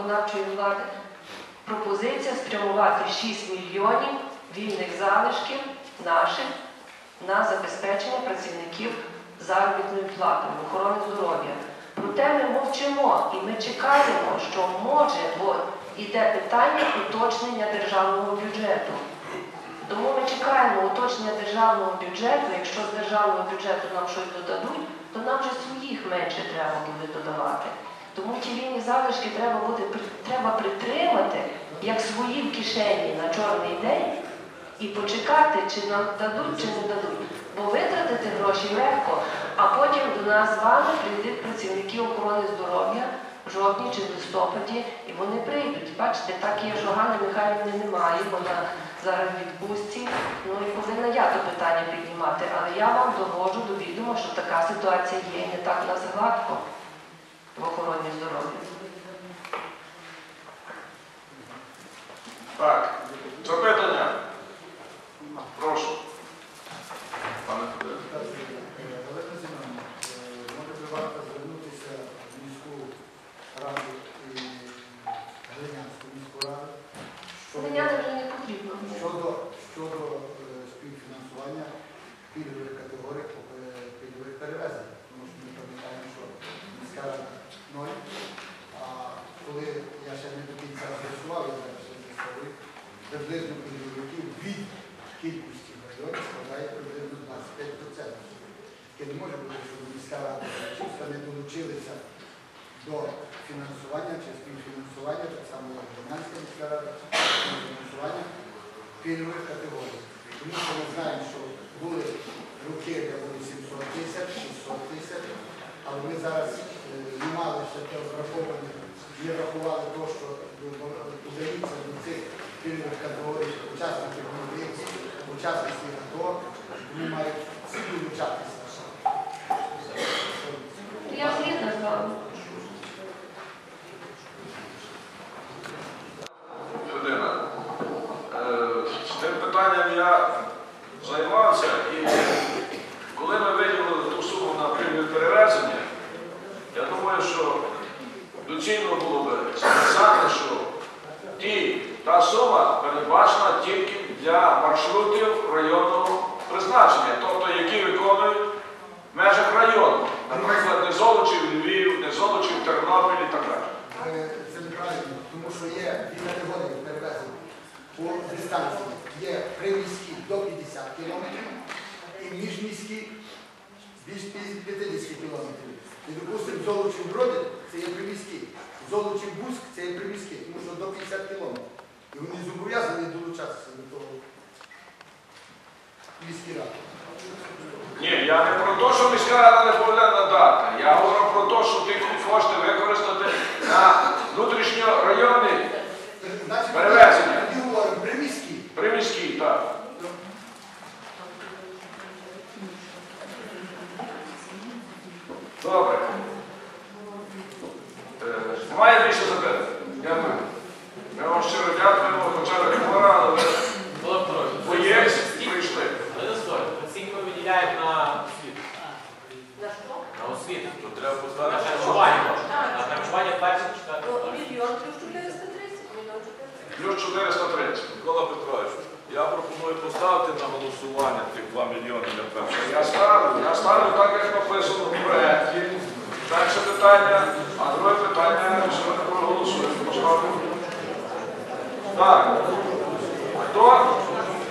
виконавчої влади, пропозиція спрямувати 6 мільйонів вільних залишків наших на забезпечення працівників заробітною платою охорони здоров'я. Проте ми мовчимо і ми чекаємо, що може, бо йде питання уточнення державного бюджету. Тому ми чекаємо уточнення державного бюджету. Якщо з державного бюджету нам щось додадуть, то нам вже своїх менше треба буде додавати. Тому ті вільні залишки треба буде треба притримати як свої в кишені на чорний день і почекати, чи нам дадуть, чи не дадуть. Бо витратити гроші легко, а потім до нас з вами прийдуть працівники охорони здоров'я в жовтні чи в листопаді, і вони прийдуть. Бачите, так є, що Ганни Михайлівни немає, вона зараз в відпустці. Ну і повинна я то питання піднімати. Але я вам доводжу до відома, що така ситуація є і не так у нас гладко в охороні здоров'я. Так, запитання. Прошу. Пане Федоре. Олег Семенович, може би варто звернутися в міську раду і Глинянську міську раду Міняти вже не потрібно. щодо, щодо е, співфінансування пільгових категорій е, пільгових перевезень. Тому що ми пам'ятаємо, що міська рада ноль. А коли я ще не до кінця з'ясував, я зараз ще з'ясовую, приблизно пільговиків від кількості районів складає приблизно 25%. Таке не може бути, щоб міська рада чисто не долучилися до фінансування чи співфінансування, так само як Громадська міська рада, фінансування пільгових категорій. Тому що ми знаємо, що були роки, де були 700 тисяч, 600 тисяч, але ми зараз е, не мали ще те враховане, не рахували те, що додається до цих пільгових категорій учасників бойових, учасників АТО, вони мають всі долучатися. Я згідна з вами. Федина, е, з тим питанням я займався і коли ми виділили ту суму на пільгові перевезення, я думаю, що доцільно було би сказати, що ті, та сума передбачена тільки для маршрутів районного призначення, тобто які виконують в межах району. Наприклад, не Золочів Львів, не Золочів Тернопіль і так далі. Це неправильно, тому що є вільнодеводи перевезені по дистанції. Є приміські до 50 кілометрів і міжміські більш 50 кілометрів. І, допустимо, Золочів Броди це є приміські. Золочів Буск це є приміські, тому що до 50 кілометрів. І вони зобов'язані долучатися до того міській ради. Ні, я не про те, що міська рада не повинна надати. Я говорю про те, що ті кошти використати на внутрішньорайонний Значить, Перевезення. Тоді говоримо приміські. приміський, так. Добре. Е, Немає більше запитань? Дякую. Ми вам щиро дякуємо, хоча ви хвора, але ви боєць прийшли. Але не стоїть. Ми виділяємо на освіту? На що? На освіту. То треба На харчування. На харчування перших четвертих Ну, класів. Мільйон плюс 430, мільйон 430. Плюс 430. Микола Петрович, я пропоную поставити на голосування тих 2 мільйони для першого. Я ставлю, я ставлю так, як написано в проєкті. Перше питання, а друге питання, що ми проголосуємо. Поставлю. Так. Хто?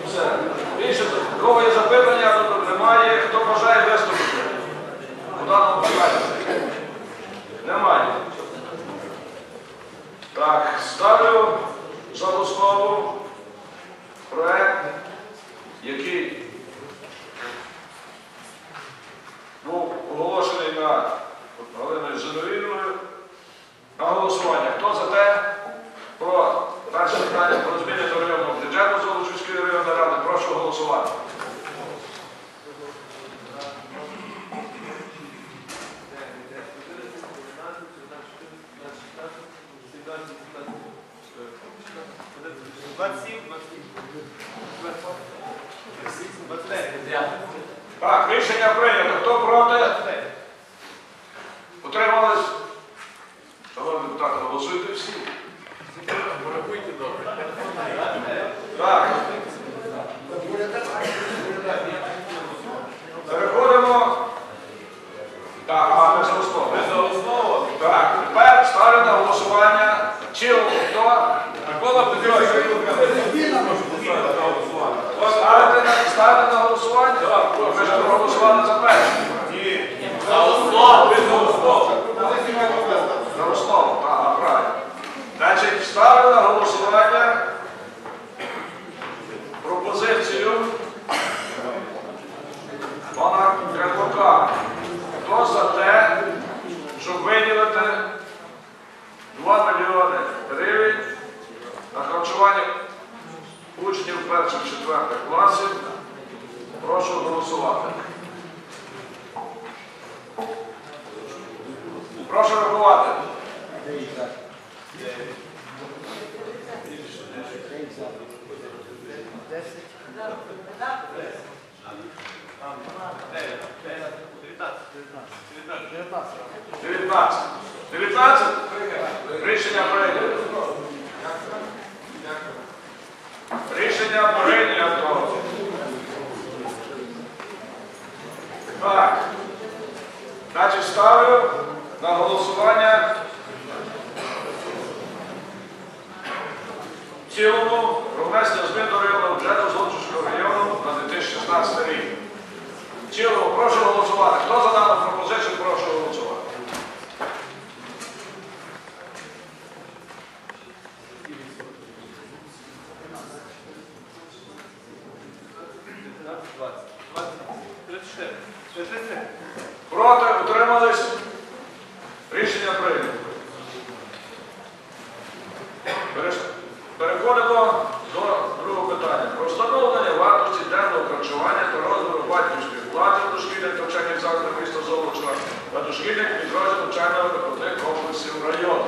Все. Більше кого є запитання, то немає. Хто бажає виступити? У даному питанні? Немає. Так, ставлю за основу проект, який був оголошений на Галиною Зиновільною на голосування. Хто за те про перше питання про зміни до районного бюджету Золочівської районної ради, прошу голосувати. Так, рішення прийнято. Хто проти? Утримались? Шановні депутати, голосуйте всі. Порахуйте добре. Так. Переходимо. Так, а ми за основу. Так, тепер ставлю на голосування. Чил, хто? Микола Петрович, Ставите на, голосування? Ви ж проголосували за перше. Ні. За основу. За основу. Так, правильно. Значить, ставлю на голосування пропозицію пана Крепака. Хто за те, щоб виділити 2 мільйони гривень на харчування учнів перших четвертих класів? Прошу голосувати. Прошу рахувати. Дев'ятнадцять. Дев'ятнадцять? Рішення прийнято. Рішення прийнято. Так. Значить, ставлю на голосування цілому про внесення змін до районного бюджету Золочівського району на 2016 рік. В цілому прошу голосувати. Хто за дану пропозицію, прошу голосувати. Проти, утримались. Рішення прийнято. Переходимо до другого питання. Про встановлення вартості денного харчування та розміру батьківської плати в дошкільних навчальних закладах міста Золоча та дошкільних підрозділів навчально-виховних комплексів району.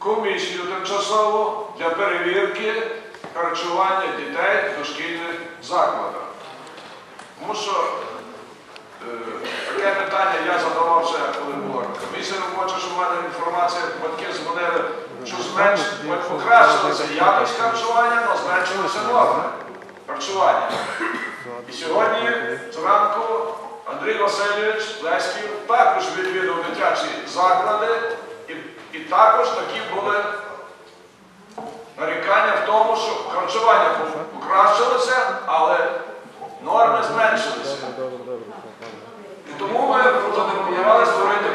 Комісію тимчасову для перевірки харчування дітей в дошкільних закладах. Тому що е, таке питання я задавав ще, коли була комісія робоча, що в мене інформація, батьки дзвонили, що зменш... покращилася якість харчування, але зменшилися норми харчування. І сьогодні зранку Андрій Васильович Леськів також відвідав дитячі заклади, також такі були нарікання в тому, що харчування покращилося, але норми зменшилися. І тому ми запропонували створити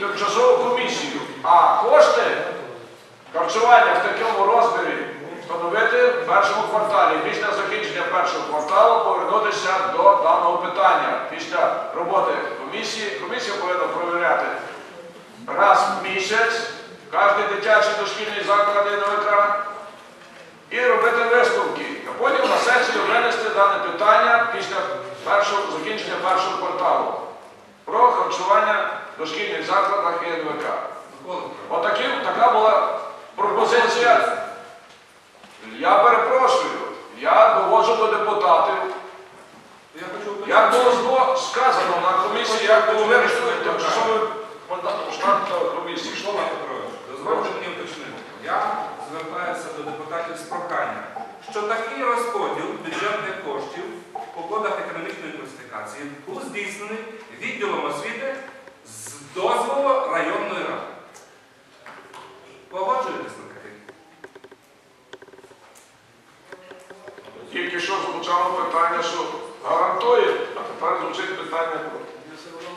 тимчасову комісію. А кошти харчування в такому розмірі встановити в першому кварталі. Після закінчення першого кварталу повернутися до даного питання. Після роботи комісії комісія повинна провіряти раз в місяць кожен дитячий дошкільний заклад НВК і робити висновки. А потім на сесію винести дане питання після першого, закінчення першого кварталу про харчування в дошкільних закладах і НВК. Отакі, така була пропозиція. Я перепрошую, я доводжу до депутатів. Як було сказано на комісії, як було вирішено тимчасовою штатної комісії. На Петрович, дозвольте мені уточнити. Я звертаюся до депутатів з проханням, що такий розподіл бюджетних коштів по кодах економічної класифікації був здійснений відділом освіти з- до одноразово районної ради. Погоджуєтесь на таке? Тільки що звучало питання, що гарантує, а тепер звучить питання про.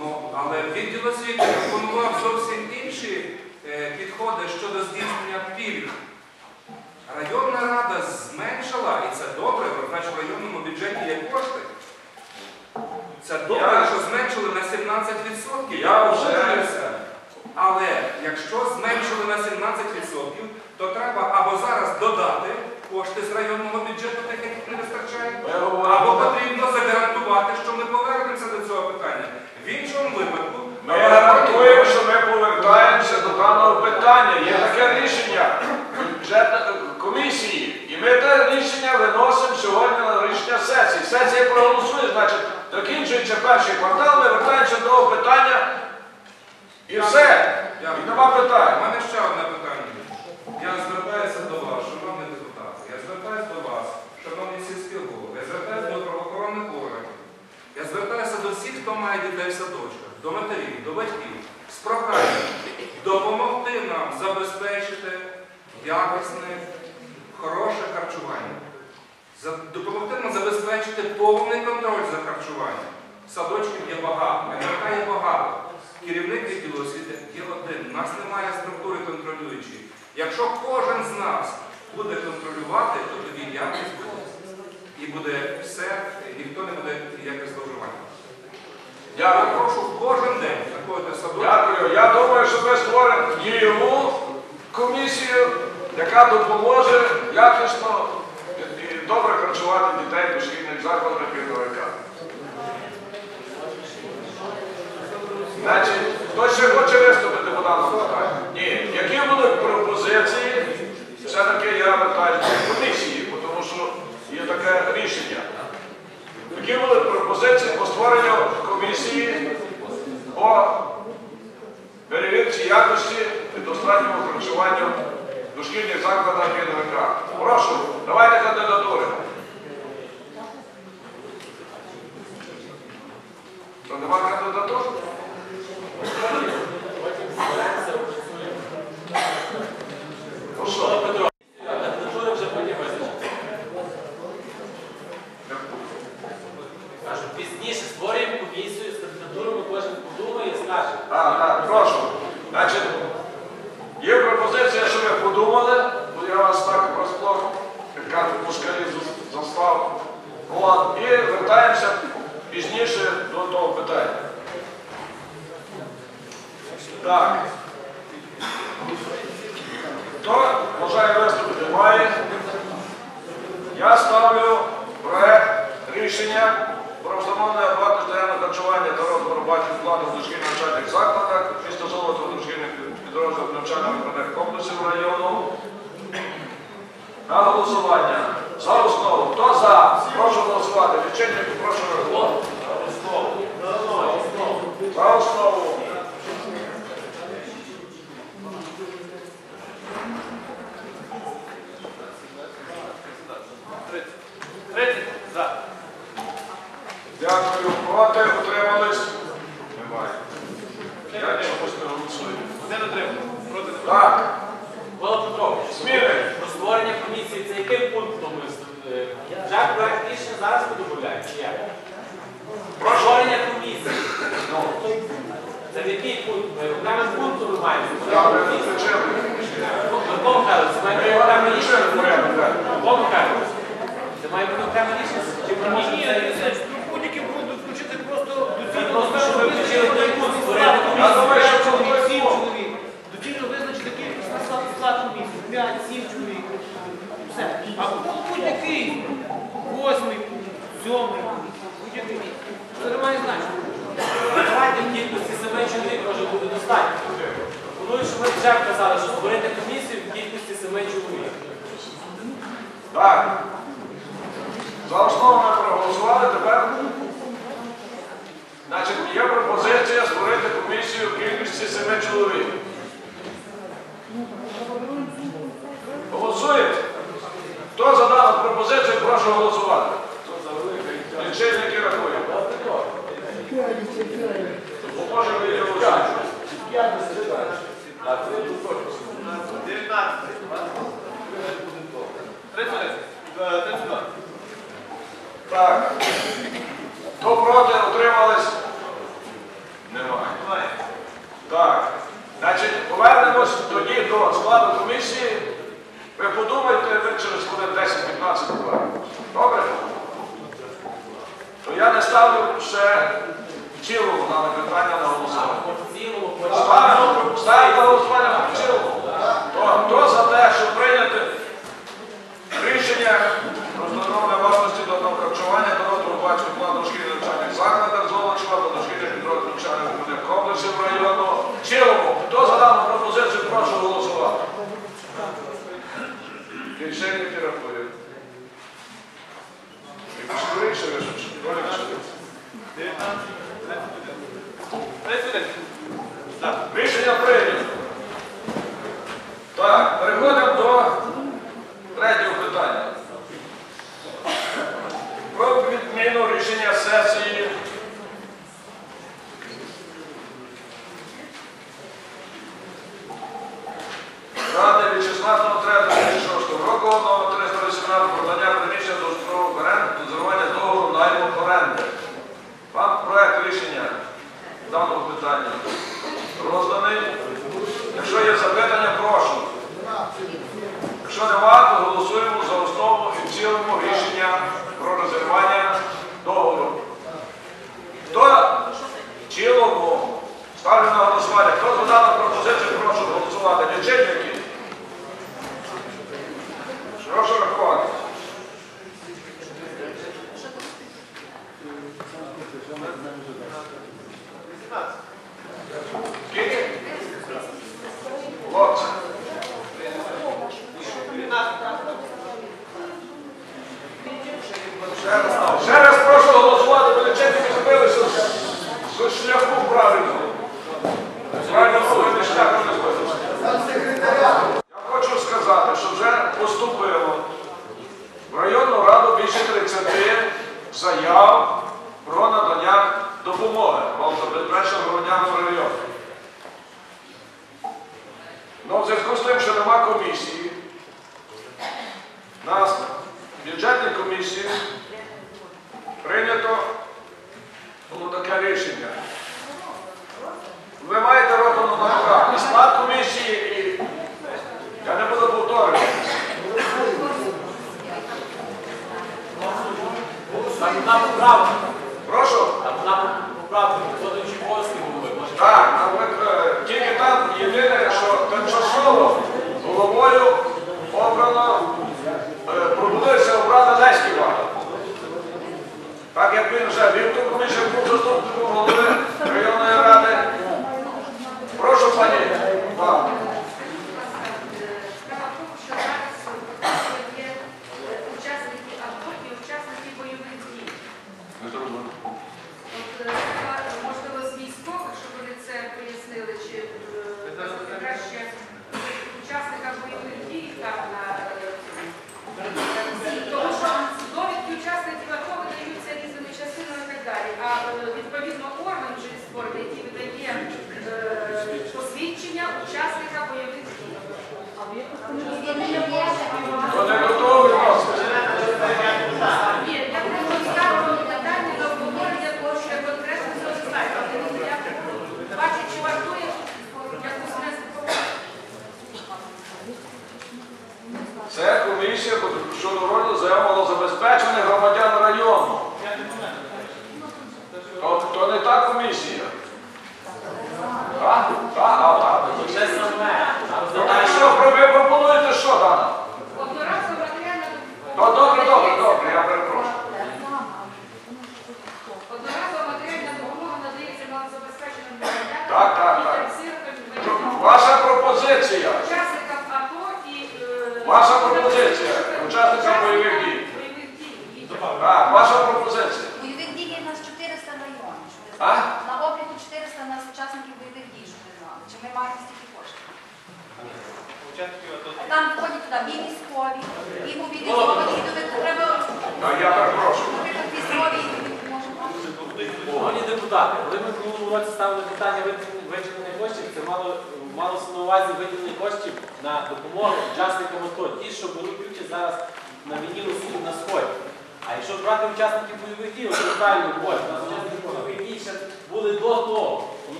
Ну, але відділ освіти пропонував зовсім інші е, підходи щодо здійснення пільг. Районна рада зменшила, і це добре, бо значить в районному бюджеті є кошти. Це добре, Я- що зменшили на 17%. Я погоджуюся. Але якщо зменшили на 17%, то треба або зараз додати кошти з районного бюджету, так як їх не вистачає, або потрібно загарантувати, що ми повернемося до цього питання. В іншому випадку Ми гарантуємо, що ми повертаємося до даного питання. Є таке рішення комісії. І ми те рішення виносимо сьогодні на рішення сесії. Сесія проголосує, значить, закінчується перший квартал, ми вертаємося до того питання. І все. І нема У мене ще одне питання. Я звертаюся до вас, шановні депутати. Я звертаюся до вас, шановні сільські голови. Я звертаюся до правоохоронних органів. Я звертаюся до має дітей в садочках, до матерів, до батьків, з проханням допомогти нам забезпечити якісне, хороше харчування. Допомогти нам забезпечити повний контроль за харчуванням. Садочків є багато, НРК є багато. Керівник відділу освіти є один. У нас немає структури контролюючої. Якщо кожен з нас буде контролювати, то тоді якість буде. І буде все, і ніхто не буде ніяких зловживань. Я прошу кожен день заходити в садок. Я думаю, що ми створимо дієву комісію, яка допоможе якісно і добре харчувати дітей дошкільних закладах і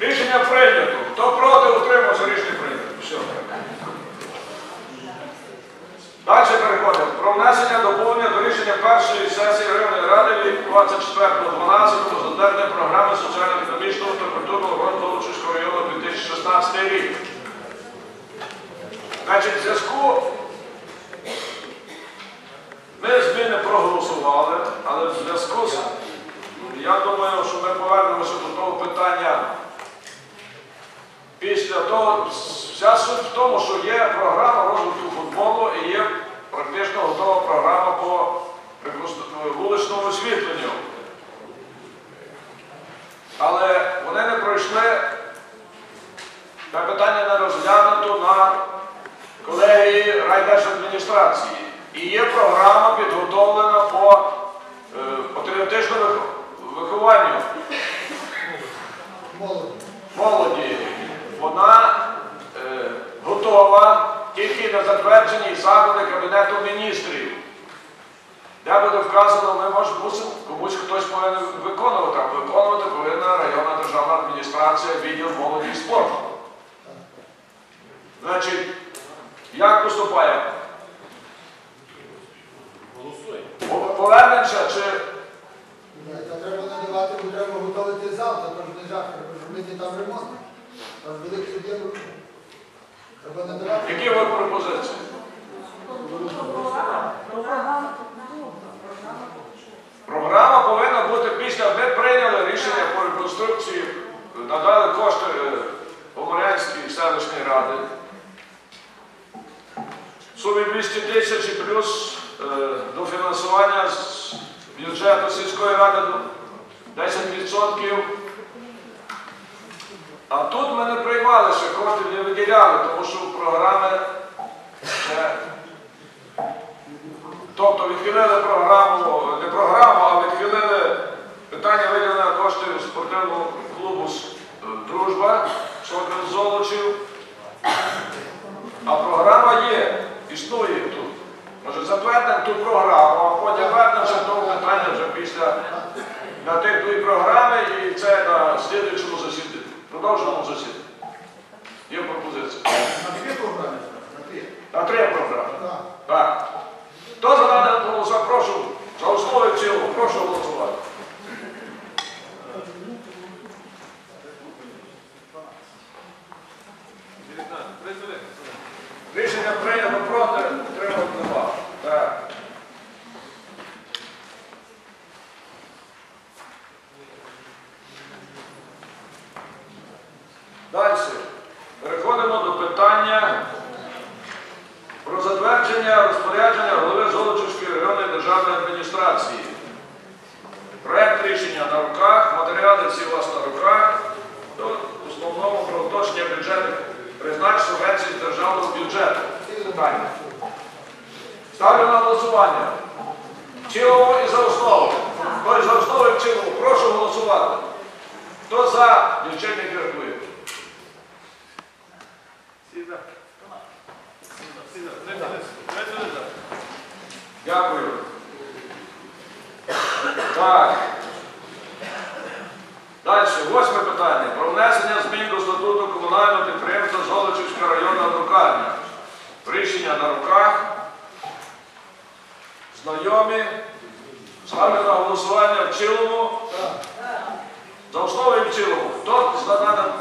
Рішення прийнято. Хто проти, утримався, рішення прийнято. Все. Далі переходимо. Про внесення доповнення до рішення першої сесії районної ради від 24.12 затвердження програми соціально-економічного та культурного розвитку Лучівського району 2016 рік. Значить, в зв'язку ми зміни проголосували, але в зв'язку з, я думаю, що ми повернемося до того питання після того, вся суть в тому, що є програма розвитку футболу і є практично готова програма по вуличному освітленню. Але вони не пройшли, те питання не розглянуто на колегії райдержадміністрації. І є програма підготовлена по е, патріотичному вихованню молоді. Вона е, готова тільки на затвердженні заходи Кабінету міністрів. Де буде вказано, ми може мусимо, комусь хтось повинен виконувати, а виконувати повинна районна державна адміністрація, відділ молоді і спорту. Значить, як поступаємо? Голосуємо. Повернемося чи Та треба надавати, бо треба готувати зал, це ж не жах, треба зробити там ремонт. Там великий об'єм. Треба надавати. які ви пропозиції? Програма повинна бути після, ми прийняли рішення по реконструкції, надали кошти е, Поморянській селищній ради. В сумі 200 тисяч і плюс е, дофінансування з бюджету сільської ради 10%. А тут ми не приймали ще коштів, не виділяли, тому що програми ще. Тобто відхилили програму, не програму, а відхилили питання виділення коштів спортивного клубу е, Дружба, що один Золочів. А програма є, існує тут. Може затвердимо ту програму, а потім вернемося до питання вже після на тих дві програми і це на слідуючому засіданні, продовженому засіданні. Є пропозиція. На дві програми? На три програми. Так. Хто за дане голосувати? Прошу. За основу в цілому. Прошу голосувати. Рішення прийнято проти, треба нема. Так. Далі. Переходимо до питання про затвердження розпорядження голови Золочівської районної державної адміністрації. Проект рішення на руках, матеріали всі у вас на руках. До в основному про уточнення бюджету признач субвенцій з державного бюджету. Питання. Ставлю на голосування. Цілому і за основу. Хто і за основу і цілому. Прошу голосувати. Хто за лічильник рахує? Дякую. Так. Далі, восьме питання. Про внесення змін до статуту комунального підприємства Золочівська районна друкарня. Рішення на руках. Знайомі. Ставлю на голосування в цілому. За основу в цілому. Хто за дане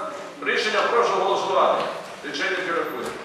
рішення, прошу голосувати. Лічильники рахують.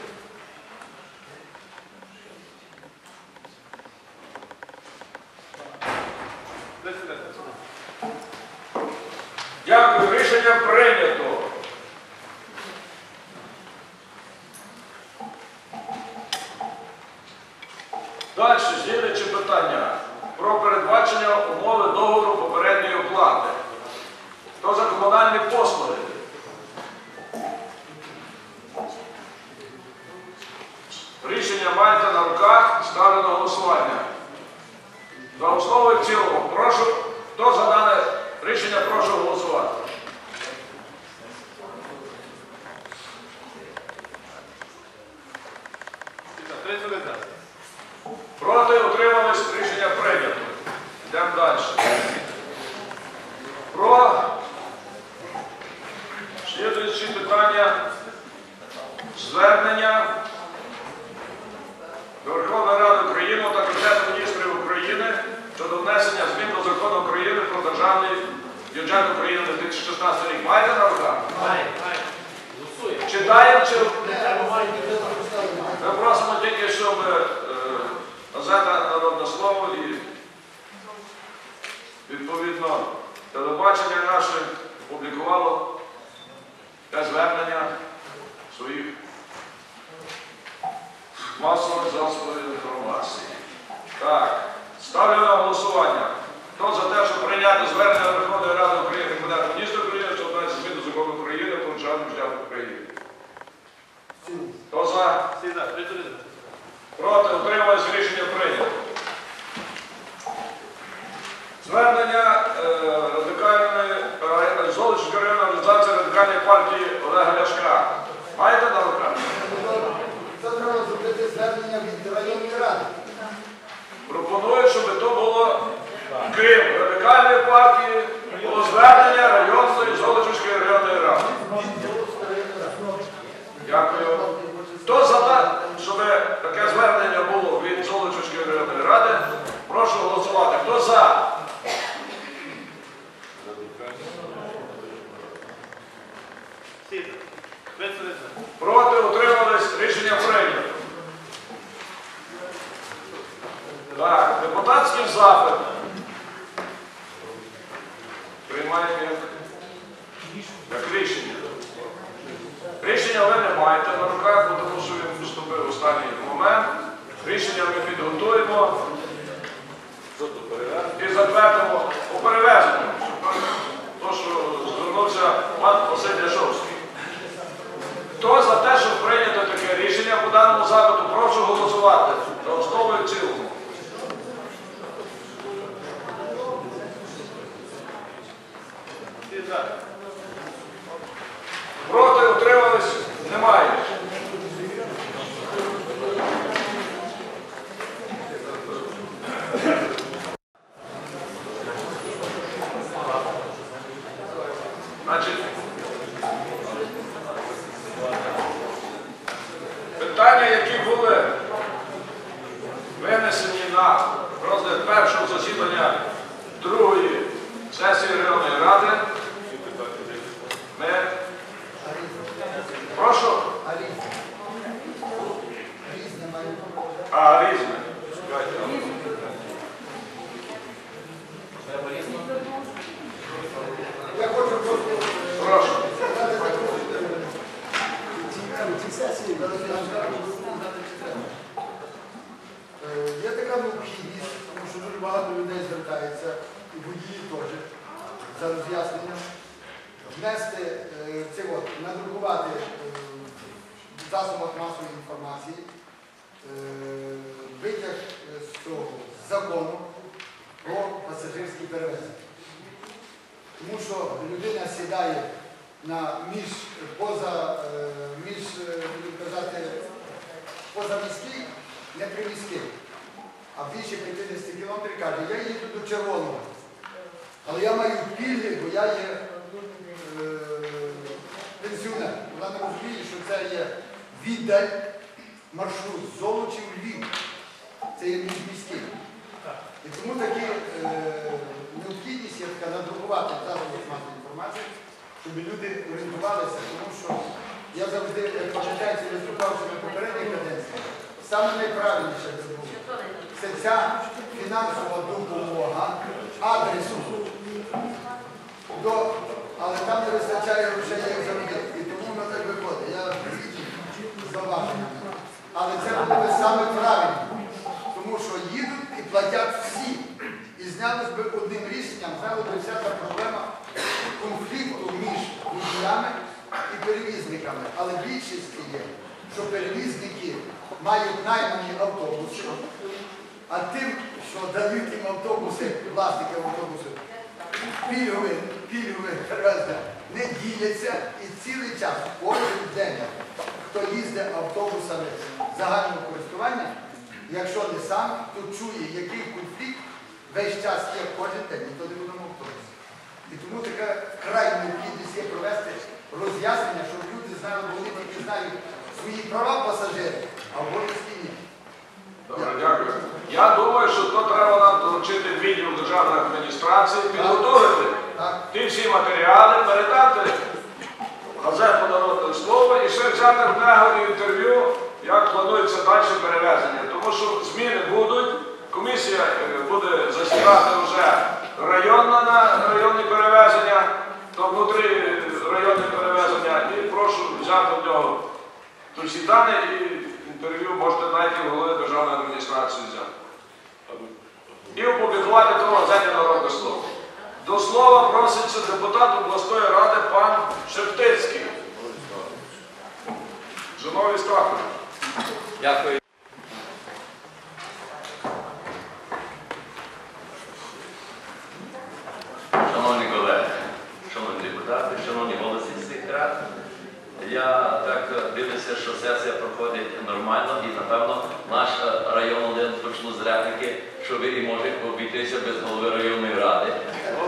надіятися, що сесія проходить нормально і, напевно, наш е, район один почну з репліки, що ви і можете обійтися без голови районної ради.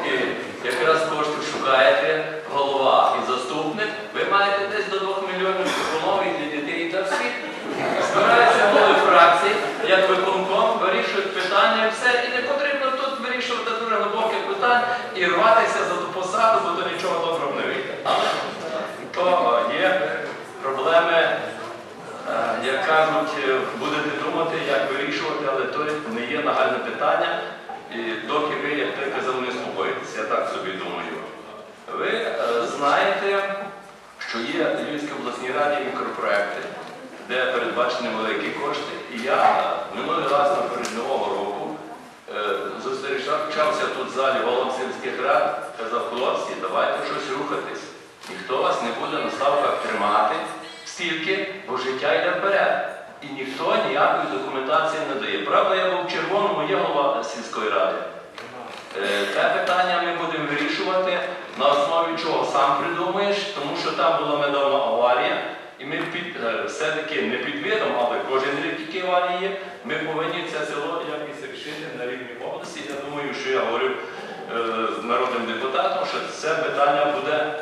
І якраз кошти шукаєте голова і заступник, ви маєте десь до 2 мільйонів економії для дітей та всі. Збираються голови фракції, як виконком, вирішують питання все. І не потрібно тут вирішувати дуже глибоке питання і рватися за ту посаду, бо то нічого доброго не проблеми, е, як кажуть, будете думати, як вирішувати, але то не є нагальне питання. І доки ви, як той казав, не спокоїтеся, я так собі думаю. Ви е, знаєте, що є в Львівській обласній раді мікропроекти, де передбачені великі кошти. І я е, минулий раз наперед нового року зустрічався тут в залі голов сільських рад, казав, хлопці, давайте щось рухатись. Ніхто вас не буде на ставках тримати стільки, бо життя йде вперед. І ніхто ніякої документації не дає. Правда, я був в червоному, є голова сільської ради. Е, Це питання ми будемо вирішувати на основі чого сам придумаєш, тому що там була недавно аварія, і ми під, е, все-таки не під видом, але кожен рік які аварії є, ми повинні це село якось рішити на рівні області. Я думаю, що я говорю е, з народним депутатом, що це питання буде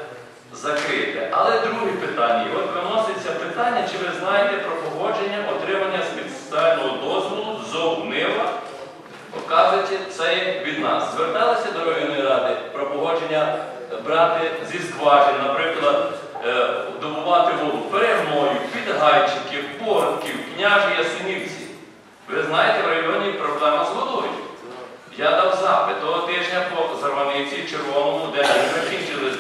закрите. Але друге питання, і от виноситься питання, чи ви знаєте про погодження отримання спеціального дозволу з ЗОВ Нива Показується, це від нас. Зверталися до районної ради про погодження е, брати зі скважин, наприклад, е, добувати воду перегною, підгайчиків, портків, княжі Ясенівці. Ви знаєте, в районі проблема з водою. Я дав запит того тижня по Зарваниці Червоному, де закінчили з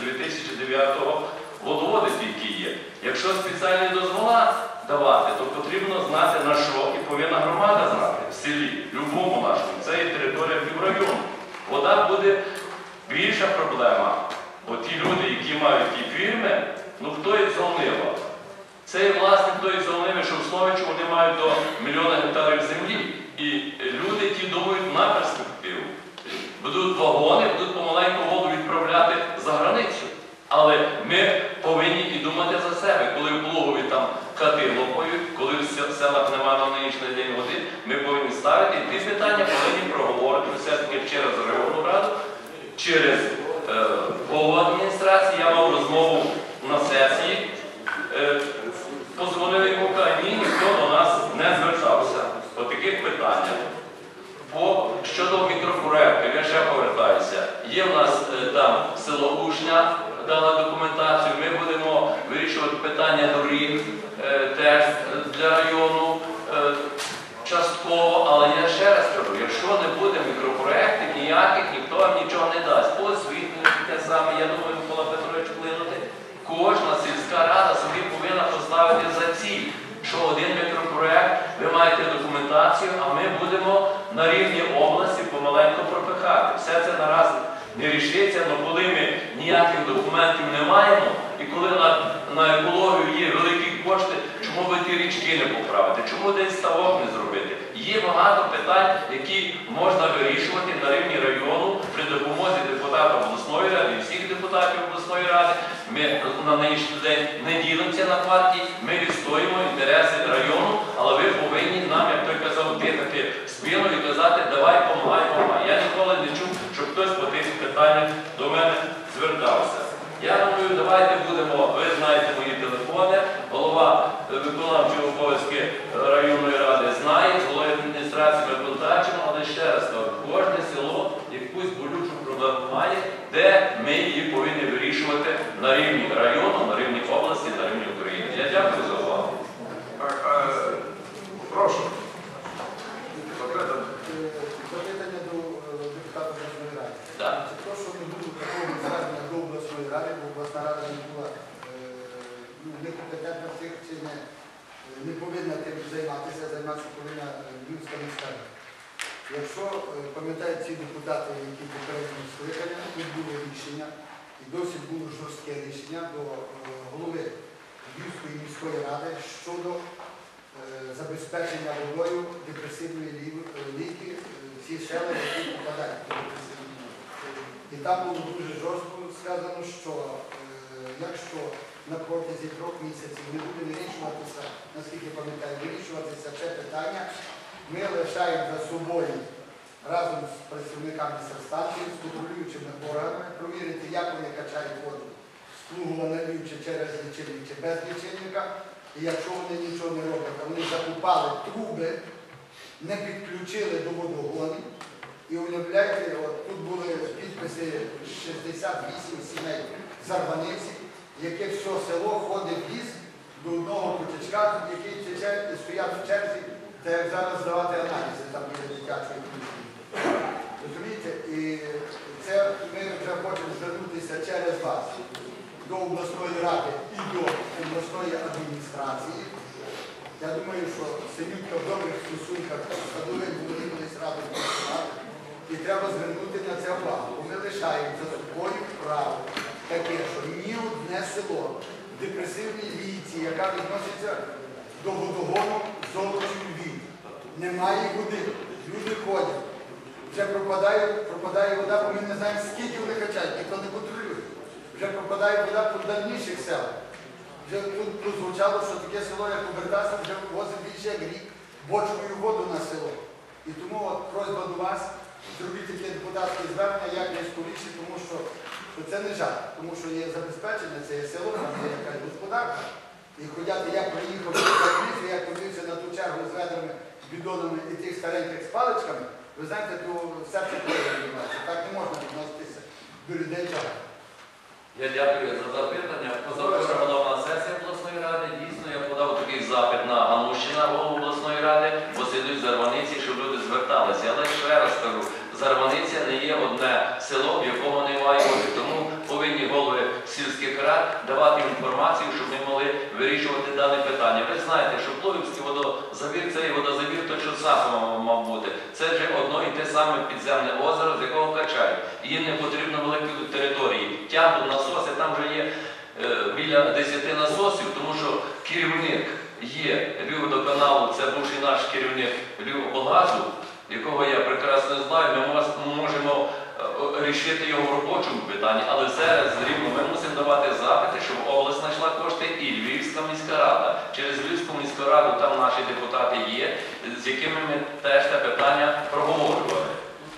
2009-го водоводи тільки є. Якщо спеціальні дозвола давати, то потрібно знати на що і повинна громада знати в селі, в любому нашому. Це є територія піврайону. Вода буде більша проблема. Бо ті люди, які мають ті фірми, ну хто їх золнива? Це є власне той золнивий, що в Словичу вони мають до мільйона гектарів землі. І люди ті думають на перспективу. Будуть вагони, будуть помаленьку воду відправляти за границю. Але ми повинні і думати за себе. Коли в Плугові там хати лопають, коли в се- селах немає на нинішній день води, ми повинні ставити ті питання повинні проговорити все-таки через районну раду, через е, голову адміністрації. Я мав розмову на сесії. Е, Позвонив йому, каже, ні, ніхто до нас не звертався по таких питаннях. По, щодо мікропроектів, я ще повертаюся. Є в нас е, там село Ушня, дала документацію, ми будемо вирішувати питання доріг е, теж для району е, частково, але я ще раз кажу, якщо не буде мікропроєктів ніяких, ніхто вам нічого не дасть. Освітлення те саме, я думаю, Микола Петрович вплинути. Кожна сільська рада собі повинна поставити за ціль, що один мікропроект, ви маєте документацію, а ми будемо на рівні області помаленьку пропихати. Все це нараз не рішиться, але коли ми ніяких документів не маємо, і коли на, на екологію є великі кошти, чому ви ті річки не поправити, чому десь ставок не зробити? Є багато питань, які можна вирішувати на рівні району при допомозі депутата обласної ради всіх депутатів обласної ради. Ми на нинішній день не ділимося на партії, ми відстоюємо інтереси району, але ви повинні нам, як той казав, тикати спину і казати, давай помагай, помагай. Я ніколи не чув, щоб хтось по питаннях до мене звертався. Я думаю, давайте будемо, ви знаєте мої телефони, голова е, виконавчої обов'язки районної ради знає, з адміністрації ми контактуємо, але ще раз кажу, кожне село якусь болючу проблему має, де ми її повинні вирішувати на рівні району, на рівні області, на рівні України. Я дякую за увагу. Е, прошу. Запитання. До е, депутата обласної ради. До обласної ради, бо обласна рада не була е, ну, некомпетентна в цих чи не, не повинна тим займатися, займатися повинна е, Львівська міська. Якщо е, пам'ятають ці депутати, які попередньо скликання, тут було рішення, і досить було жорстке рішення до е, голови Львівської міської ради щодо е, забезпечення водою депресивної е, ліки е, ці села, які попадають. І там було дуже жорстко сказано, що е, якщо на протязі трьох місяців не буде вирішуватися, наскільки пам'ятаю, вирішуватися це питання, ми лишаємо за собою разом з працівниками санстанції, з контролюючими органами, провірити, як вони качають воду з плугу налів чи через лічильник, чи без лічильника. І якщо вони нічого не роблять, а вони закупали труби, не підключили до водогонів. І уявляєте, от тут були підписи 68 сімей Зарваниці, яке все село ходить в ліс до одного потічка, який тече стоять в черзі, де як зараз здавати аналізи там біля дитячої клітки. Розумієте? І це ми вже хочемо звернутися через вас до обласної ради і до обласної адміністрації. Я думаю, що сидіть в добрих стосунках з садовим радом працювати. І треба звернути на це увагу. Ми лишаємо за собою право таке, що ні одне село в депресивній віці, яка відноситься до водогону золочів Львів. Немає води. Люди ходять. Вже пропадає, пропадає вода, бо ми не знаємо, скільки вони качають, ніхто не контролює. Вже пропадає вода по дальніших селах. Вже тут прозвучало, що таке село, як Обертаса, вже возить більше як рік бочкою воду на село. І тому от просьба до вас, зробіть таке депутатське звернення як найскоріше, тому що, це не жарт, тому що є забезпечення, це є село, там є якась господарка. І ходяти, як приїхав як подивився на ту чергу з ведрами, бідонами і тих стареньких з паличками, ви знаєте, то серце відбувається. Так не можна відноситися до людей чого. Я дякую за запитання. Позавчора була сесія обласної ради. Дійсно, я подав такий запит на Ганущина, голову обласної ради, посидуть Зарваниці, щоб люди зверталися. Але ще раз кажу, Зарваниця не є одне село, в якому немає води. Тому повинні голови сільських рад давати інформацію, щоб ми могли вирішувати дане питання. Ви знаєте, що Пловівський водозабір це є водозабір, то що Сасово мав бути. Це вже одно і те саме підземне озеро, з якого качають. Їм не потрібно великі території. Тягнуть насоси, там вже є е, біля 10 насосів, тому що керівник є Львівводоканалу, це бувший наш керівник Львівоблгазу, якого я прекрасно знаю, ми можемо е, рішити його в робочому питанні, але зараз рівно ми мусимо давати запити, щоб область знайшла кошти і Львівська міська рада. Через Львівську міську раду там наші депутати є, з якими ми теж те питання проговорювали.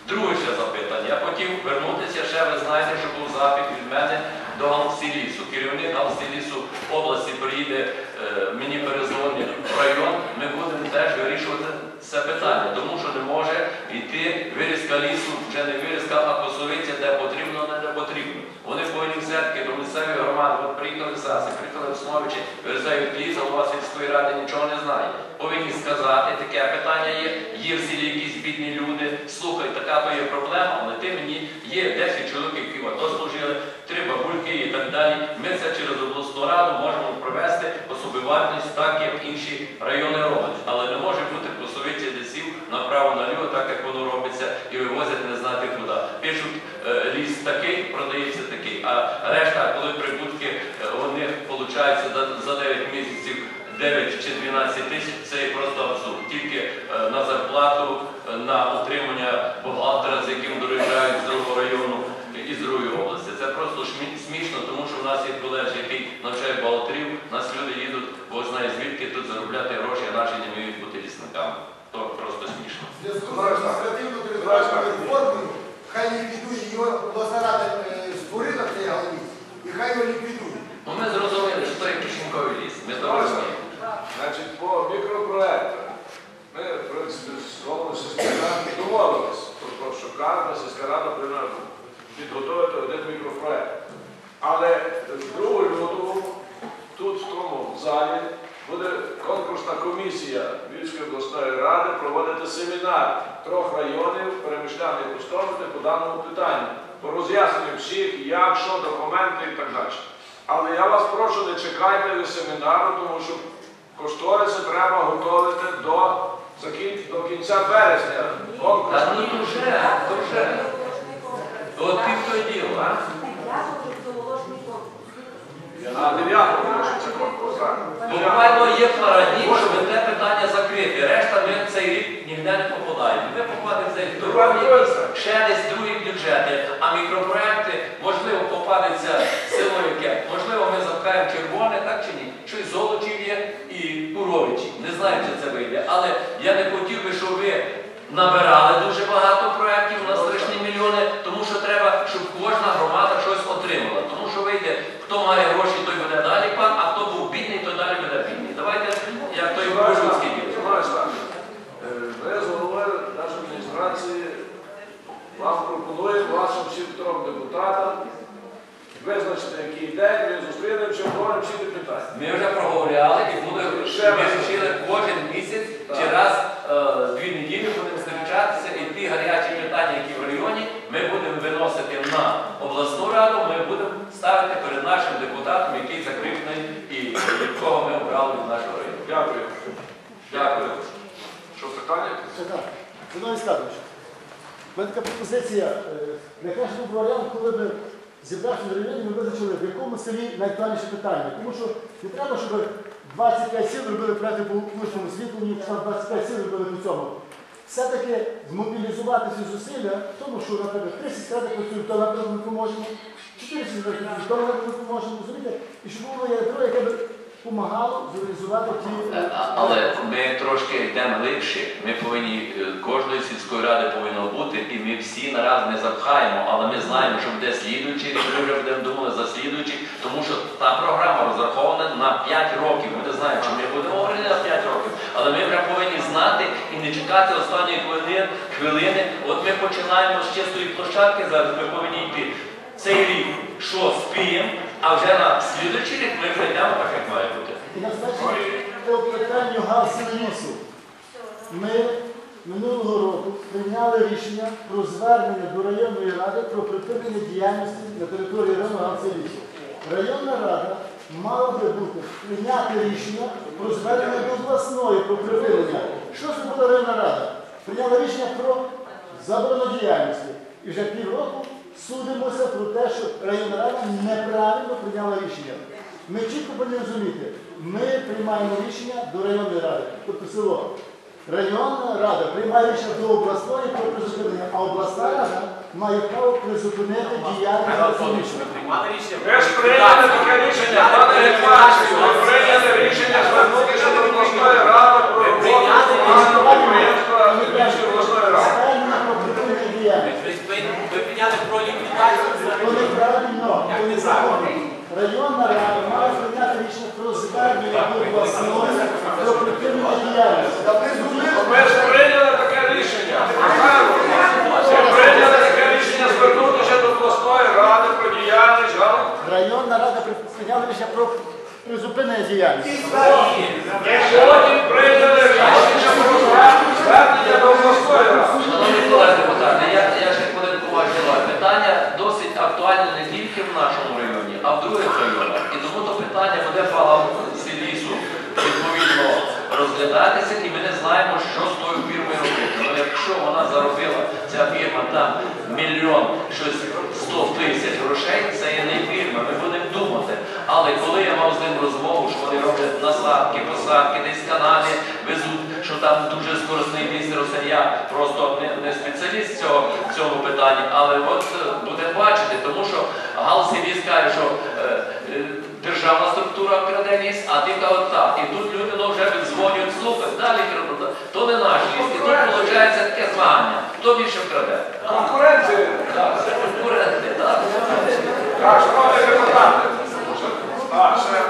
Друге ще запитання. Я хотів вернутися, ще ви знаєте, що був запит від мене до Галсілісу. Керівник Галсілісу області приїде, е, мені перезвонить в район, ми будемо теж вирішувати це питання, тому що не йти вирізка лісу, вже не вирізка, а косовиця, де потрібно, не де потрібно. Вони повинні все-таки до місцевої громади, от приїхали в Саси, приїхали в Смовичі, вирізають ліс, голова сільської ради нічого не знає. Повинні сказати, таке питання є, є в селі якісь бідні люди, слухай, така то є проблема, але ти мені є 10 чоловік, які АТО служили, три бабульки і так далі. Ми це через обласну раду можемо провести особливість так, як інші райони роблять. Але не може бути направо-наліво, так як воно робиться, і вивозять не знати куди. Пишуть, е, ліс такий, продається такий. А решта, коли прибутки е, вони получаються за, за 9 місяців 9 чи 12 тисяч, це просто абсурд. Тільки е, на зарплату, е, на утримання бухгалтера, з яким доїжджають з другого району і з другої області. Це просто смішно, тому що в нас є коледж, який навчає бухгалтерів, нас люди їдуть, бо знає звідки тут заробляти гроші, а наші не вміють бути лісниками. То просто смішно. В зв'язку з реформою, хай ліквідує його, обласна рада е, створила цей галузь, і хай його ліквідує. Ну ми зрозуміли, що це кишеньковий ліс. Ми то розуміємо. Значить, по мікропроекту. Ми, в принципі, з головою сільської ради домовились про що кожна сільська рада повинна підготувати один мікропроект. Але 2 лютого тут, в тому залі, буде конкурсна комісія Львівської обласної ради проводити семінар трьох районів перемішляти і по даному питанню, по роз'ясненню всіх, як, що, документи і так далі. Але я вас прошу, не чекайте ви семінару, тому що кошториси треба готувати до, закін- до кінця березня. Конкурс. Та ні, вже, вже. От ти то діло, а? А 9 може це конкурс, так? Буквально є пара днів, щоб те питання закрити. Решта ми цей рік ніде не попадаємо. Ми попадемо цей дороги, якісь ще десь другі бюджети, а мікропроекти, можливо, попадеться село. Можливо, ми запхаємо червоне, так чи ні? Щось золочів є і Пуровичі. Не знаю, чи це вийде. Але я не хотів би, щоб ви набирали дуже багато проєктів, у нас страшні мільйони, тому що треба, щоб кожна громада щось отримала. Тому що вийде, хто має гроші, той буде далі пан, а хто був бідний, то далі буде бідний. Давайте, як той так, е, ми з головою нашої адміністрації вам пропонуємо, вашим всім трьом депутатам, визначити, який день ми зустрінемося, обговоримо всі питання. Ми вже проговоряли і буде вчили кожен місяць чи раз е, дві неділі будемо зустрічатися і ті гарячі питання, які в районі, ми будемо виносити на обласну раду, ми будемо ставити перед нашим депутатом, який закріплений і якого ми обрали від нашого району. Дякую. Дякую. Що питання? Зиновій Скадович, У мене така пропозиція. е, Найкраще був варіант, коли б зібравши в районі, ми визначили, в якому селі найактуальніше питання. Тому що не треба, щоб 25 сіл робили проекти по вуличному там 25 сіл робили по цьому. Все-таки змобілізувати всі зусилля, тому, що, наприклад, 3 сільськради працюють, то, наприклад, ми поможемо, 4 сільськради працюють, то, наприклад, ми поможемо, розумієте? І щоб було ядро, яке б допомагало зорганізувати ті... е, Але ми трошки йдемо глибше. Ми повинні е, кожної сільської ради повинно бути, і ми всі нараз не запхаємо, але ми знаємо, що буде слідуючий ми вже будемо думали за слідуючий, тому що та програма розрахована на 5 років. Ми не знаємо, чи ми будемо говорити на 5 років, але ми повинні знати і не чекати останньої хвилини. От ми починаємо з чистої площадки зараз, ми повинні йти. Цей рік що спіємо, а вже на слідуючий рік ми вже йдемо так, як має бути. По питанню лісу. Ми минулого року прийняли рішення про звернення до районної ради про припинення діяльності на території району галсів. Районна рада мала би бути прийняти рішення про звернення до обласної про припинення. Що зробила районна рада? Прийняла рішення про заборону діяльності. І вже півроку судимося про те, що районна рада неправильно прийняла рішення. Ми чітко повинні розуміти, ми приймаємо рішення до районної ради, тобто село. Районна рада приймає рішення до обласної про призупинення, а обласна рада має право призупинити діяльність рішення. Ви ж прийняли таке рішення, пане Гетьманський, ви прийняли рішення звернутися до обласної ради про. Ви прийняли про ліквідацію. Районна рада має прийняти рішення про звернення до обласної про припинення діяльності. Ми ж прийняли таке рішення. Ми прийняли таке рішення звернутися до обласної ради про діяльність галузі. Районна рада прийняла рішення про призупинення діяльності. Потім прийняли рішення про звернення до обласної. Шановні колеги депутати, я, ще хвилинку ваші. Питання досить актуальне не тільки в нашому районі, а в других районах. І тому то питання буде в лісу відповідно розглядатися, і ми не знаємо, що з тою фірмою робити. Якщо вона заробила, ця фірма там мільйон щось 100 тисяч грошей, це є не фірма, ми будемо думати. Але коли я мав з ним розмову, що вони роблять насадки, посадки, десь в Канаді везуть, що там дуже скоростний росте, я просто не, не спеціаліст цього, в цьому питанні, але от е, будемо бачити, тому що Галсі каже, що е, е, державна структура краде ліс, а ти кажуть так. І тут люди слухай, далі краде. То не наш ліс. І тут виходить таке змагання. Хто більше вкраде? Конкуренція. Так, це конкуренти, так. Так, шановні депутати. А, ще.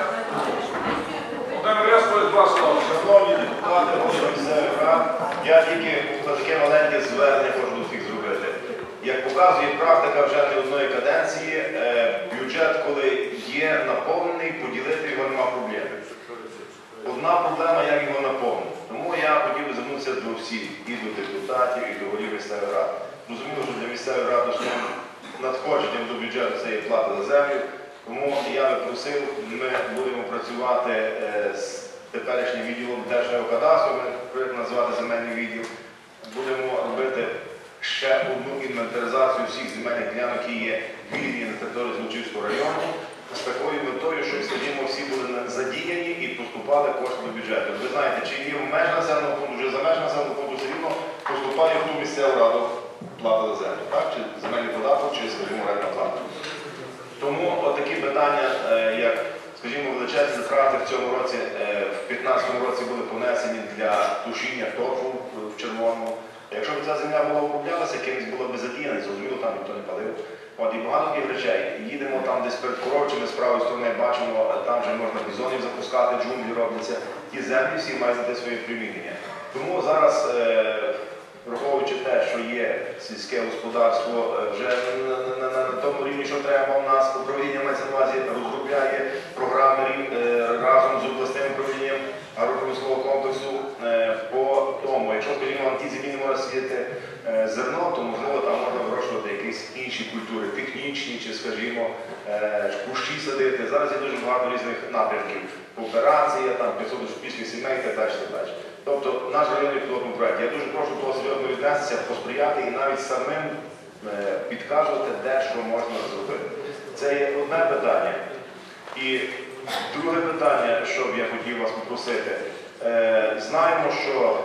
Володимир Яскович, два слова. Шановні депутати, голови місцевих рад, я тільки таке маленьке звернення до всіх зробити. Як показує практика вже не одної каденції, е, бюджет, коли є наповнений, поділити його нема проблеми. Одна проблема, як його наповнити. Тому я хотів би звернутися до всіх, і до депутатів, і до голів місцевих рад. Розуміло, що для місцевих рад основним надходженням до бюджету це є плата за землю. Тому я би просив, ми будемо працювати е, з теперішнім відділом Держгеокадастру, ми проєкт називати земельний відділ. Будемо робити ще одну інвентаризацію всіх земельних ділянок, які є вільні на території Злочівського району, з такою метою, щоб, скажімо, всі були задіяні і поступали кошти до бюджету. Ви знаєте, чи є в меж населеного фонду, вже за меж населеного фонду все рівно поступає в ту місцеву раду плата за землю, так? Чи земельний податок, чи, скажімо, рентна плата. Тому отакі питання, е, як, скажімо, величезні затрати в цьому році, е, в 2015 році були понесені для тушіння торфу в червоному. Якщо б ця земля була оброблялася, кимось була б задіяна, зрозуміло, там ніхто не палив. От і багато таких речей. Їдемо там десь перед коровчими з правої сторони, бачимо, там вже можна бізонів запускати, джунглі робляться. Ті землі всі мають знайти своє примінення. Тому зараз, е, враховуючи те, що є сільське господарство, е, вже на, тому рівні, що треба у нас, управління увазі розробляє програми е, разом з обласним управлінням агропромислового комплексу е, по тому, якщо, на тій землі не можна сіяти е, зерно, то можливо там можна вирощувати якісь інші культури, технічні чи, скажімо, е, кущі садити. Зараз є дуже багато різних напрямків. Кооперація, там 500 після сімей і так далі. далі. Тобто наш районний пілотний проект. Я дуже прошу того серйозно віднестися, посприяти і навіть самим е, підказувати, де що можна зробити. Це є одне питання. І друге питання, що б я хотів вас попросити. Е, Знаємо, що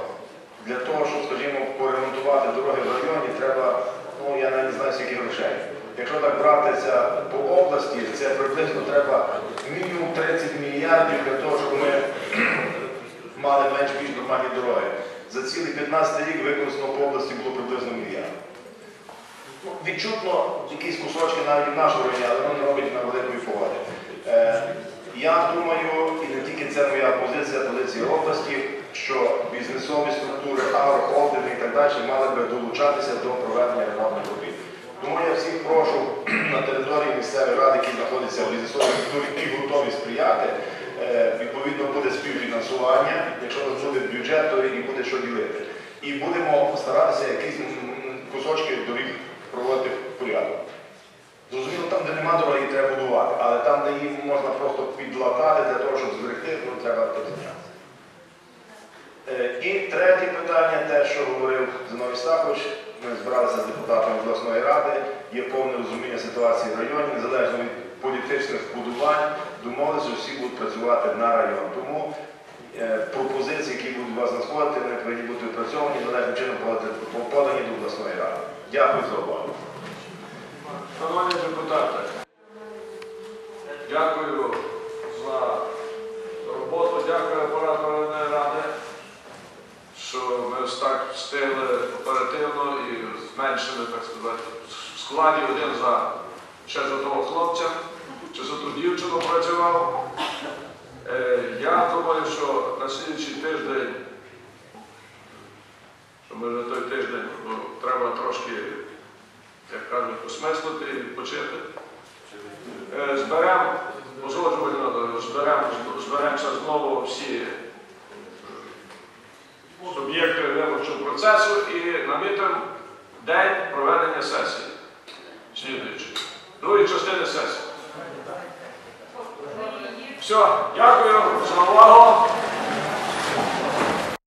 для того, щоб, скажімо, поремонтувати дороги в районі, треба, ну я навіть не знаю, скільки грошей. Якщо так братися по області, це приблизно треба мінімум 30 мільярдів для того, щоб ми мали менш-більш нормальні дороги. За цілий 15 рік використано по області було приблизно мільярд. Ну, Відчутно якісь кусочки навіть в нашому районі, але вони роблять на великої погоди. Я думаю, і не тільки це моя позиція, позиція області, що бізнесові структури, агрохолдинги і так далі мали би долучатися до проведення ремонтних робіт. Тому я всіх прошу на території місцевої ради, які знаходяться в бізнесовій структурі і готові сприяти, е, відповідно буде співфінансування, якщо нас буде бюджет, то і буде що ділити. І будемо старатися якісь кусочки доріг проводити в порядок. Зрозуміло, там, де нема дороги, треба будувати, але там, де її можна просто підлатати для того, щоб зберегти, ну, треба тим І третє питання, те, що говорив Зиновій Стахович, ми збиралися з депутатами обласної ради, є повне розуміння ситуації в районі, незалежно від політичних вбудувань, домовилися, що всі будуть працювати на район. Тому е, пропозиції, які будуть у вас надходити, вони повинні бути опрацьовані, належним чином подані до обласної ради. Дякую за увагу. Шановні депутати, дякую за роботу, дякую апарату районної ради, що ми так встигли оперативно і зменшили, так сказати, в складі один за ще за того хлопця, чи за ту дівчину працював. Е, Я думаю, що на слідчий тиждень, що ми вже той тиждень ну, треба трошки як кажуть, осмислити відпочити. Е, Зберемо, узгоджувально зберемо, зберемося знову всі суб'єкти виборчого процесу і намітимо день проведення сесії. Слідуючий. Другої частини сесії. Все, дякую за увагу.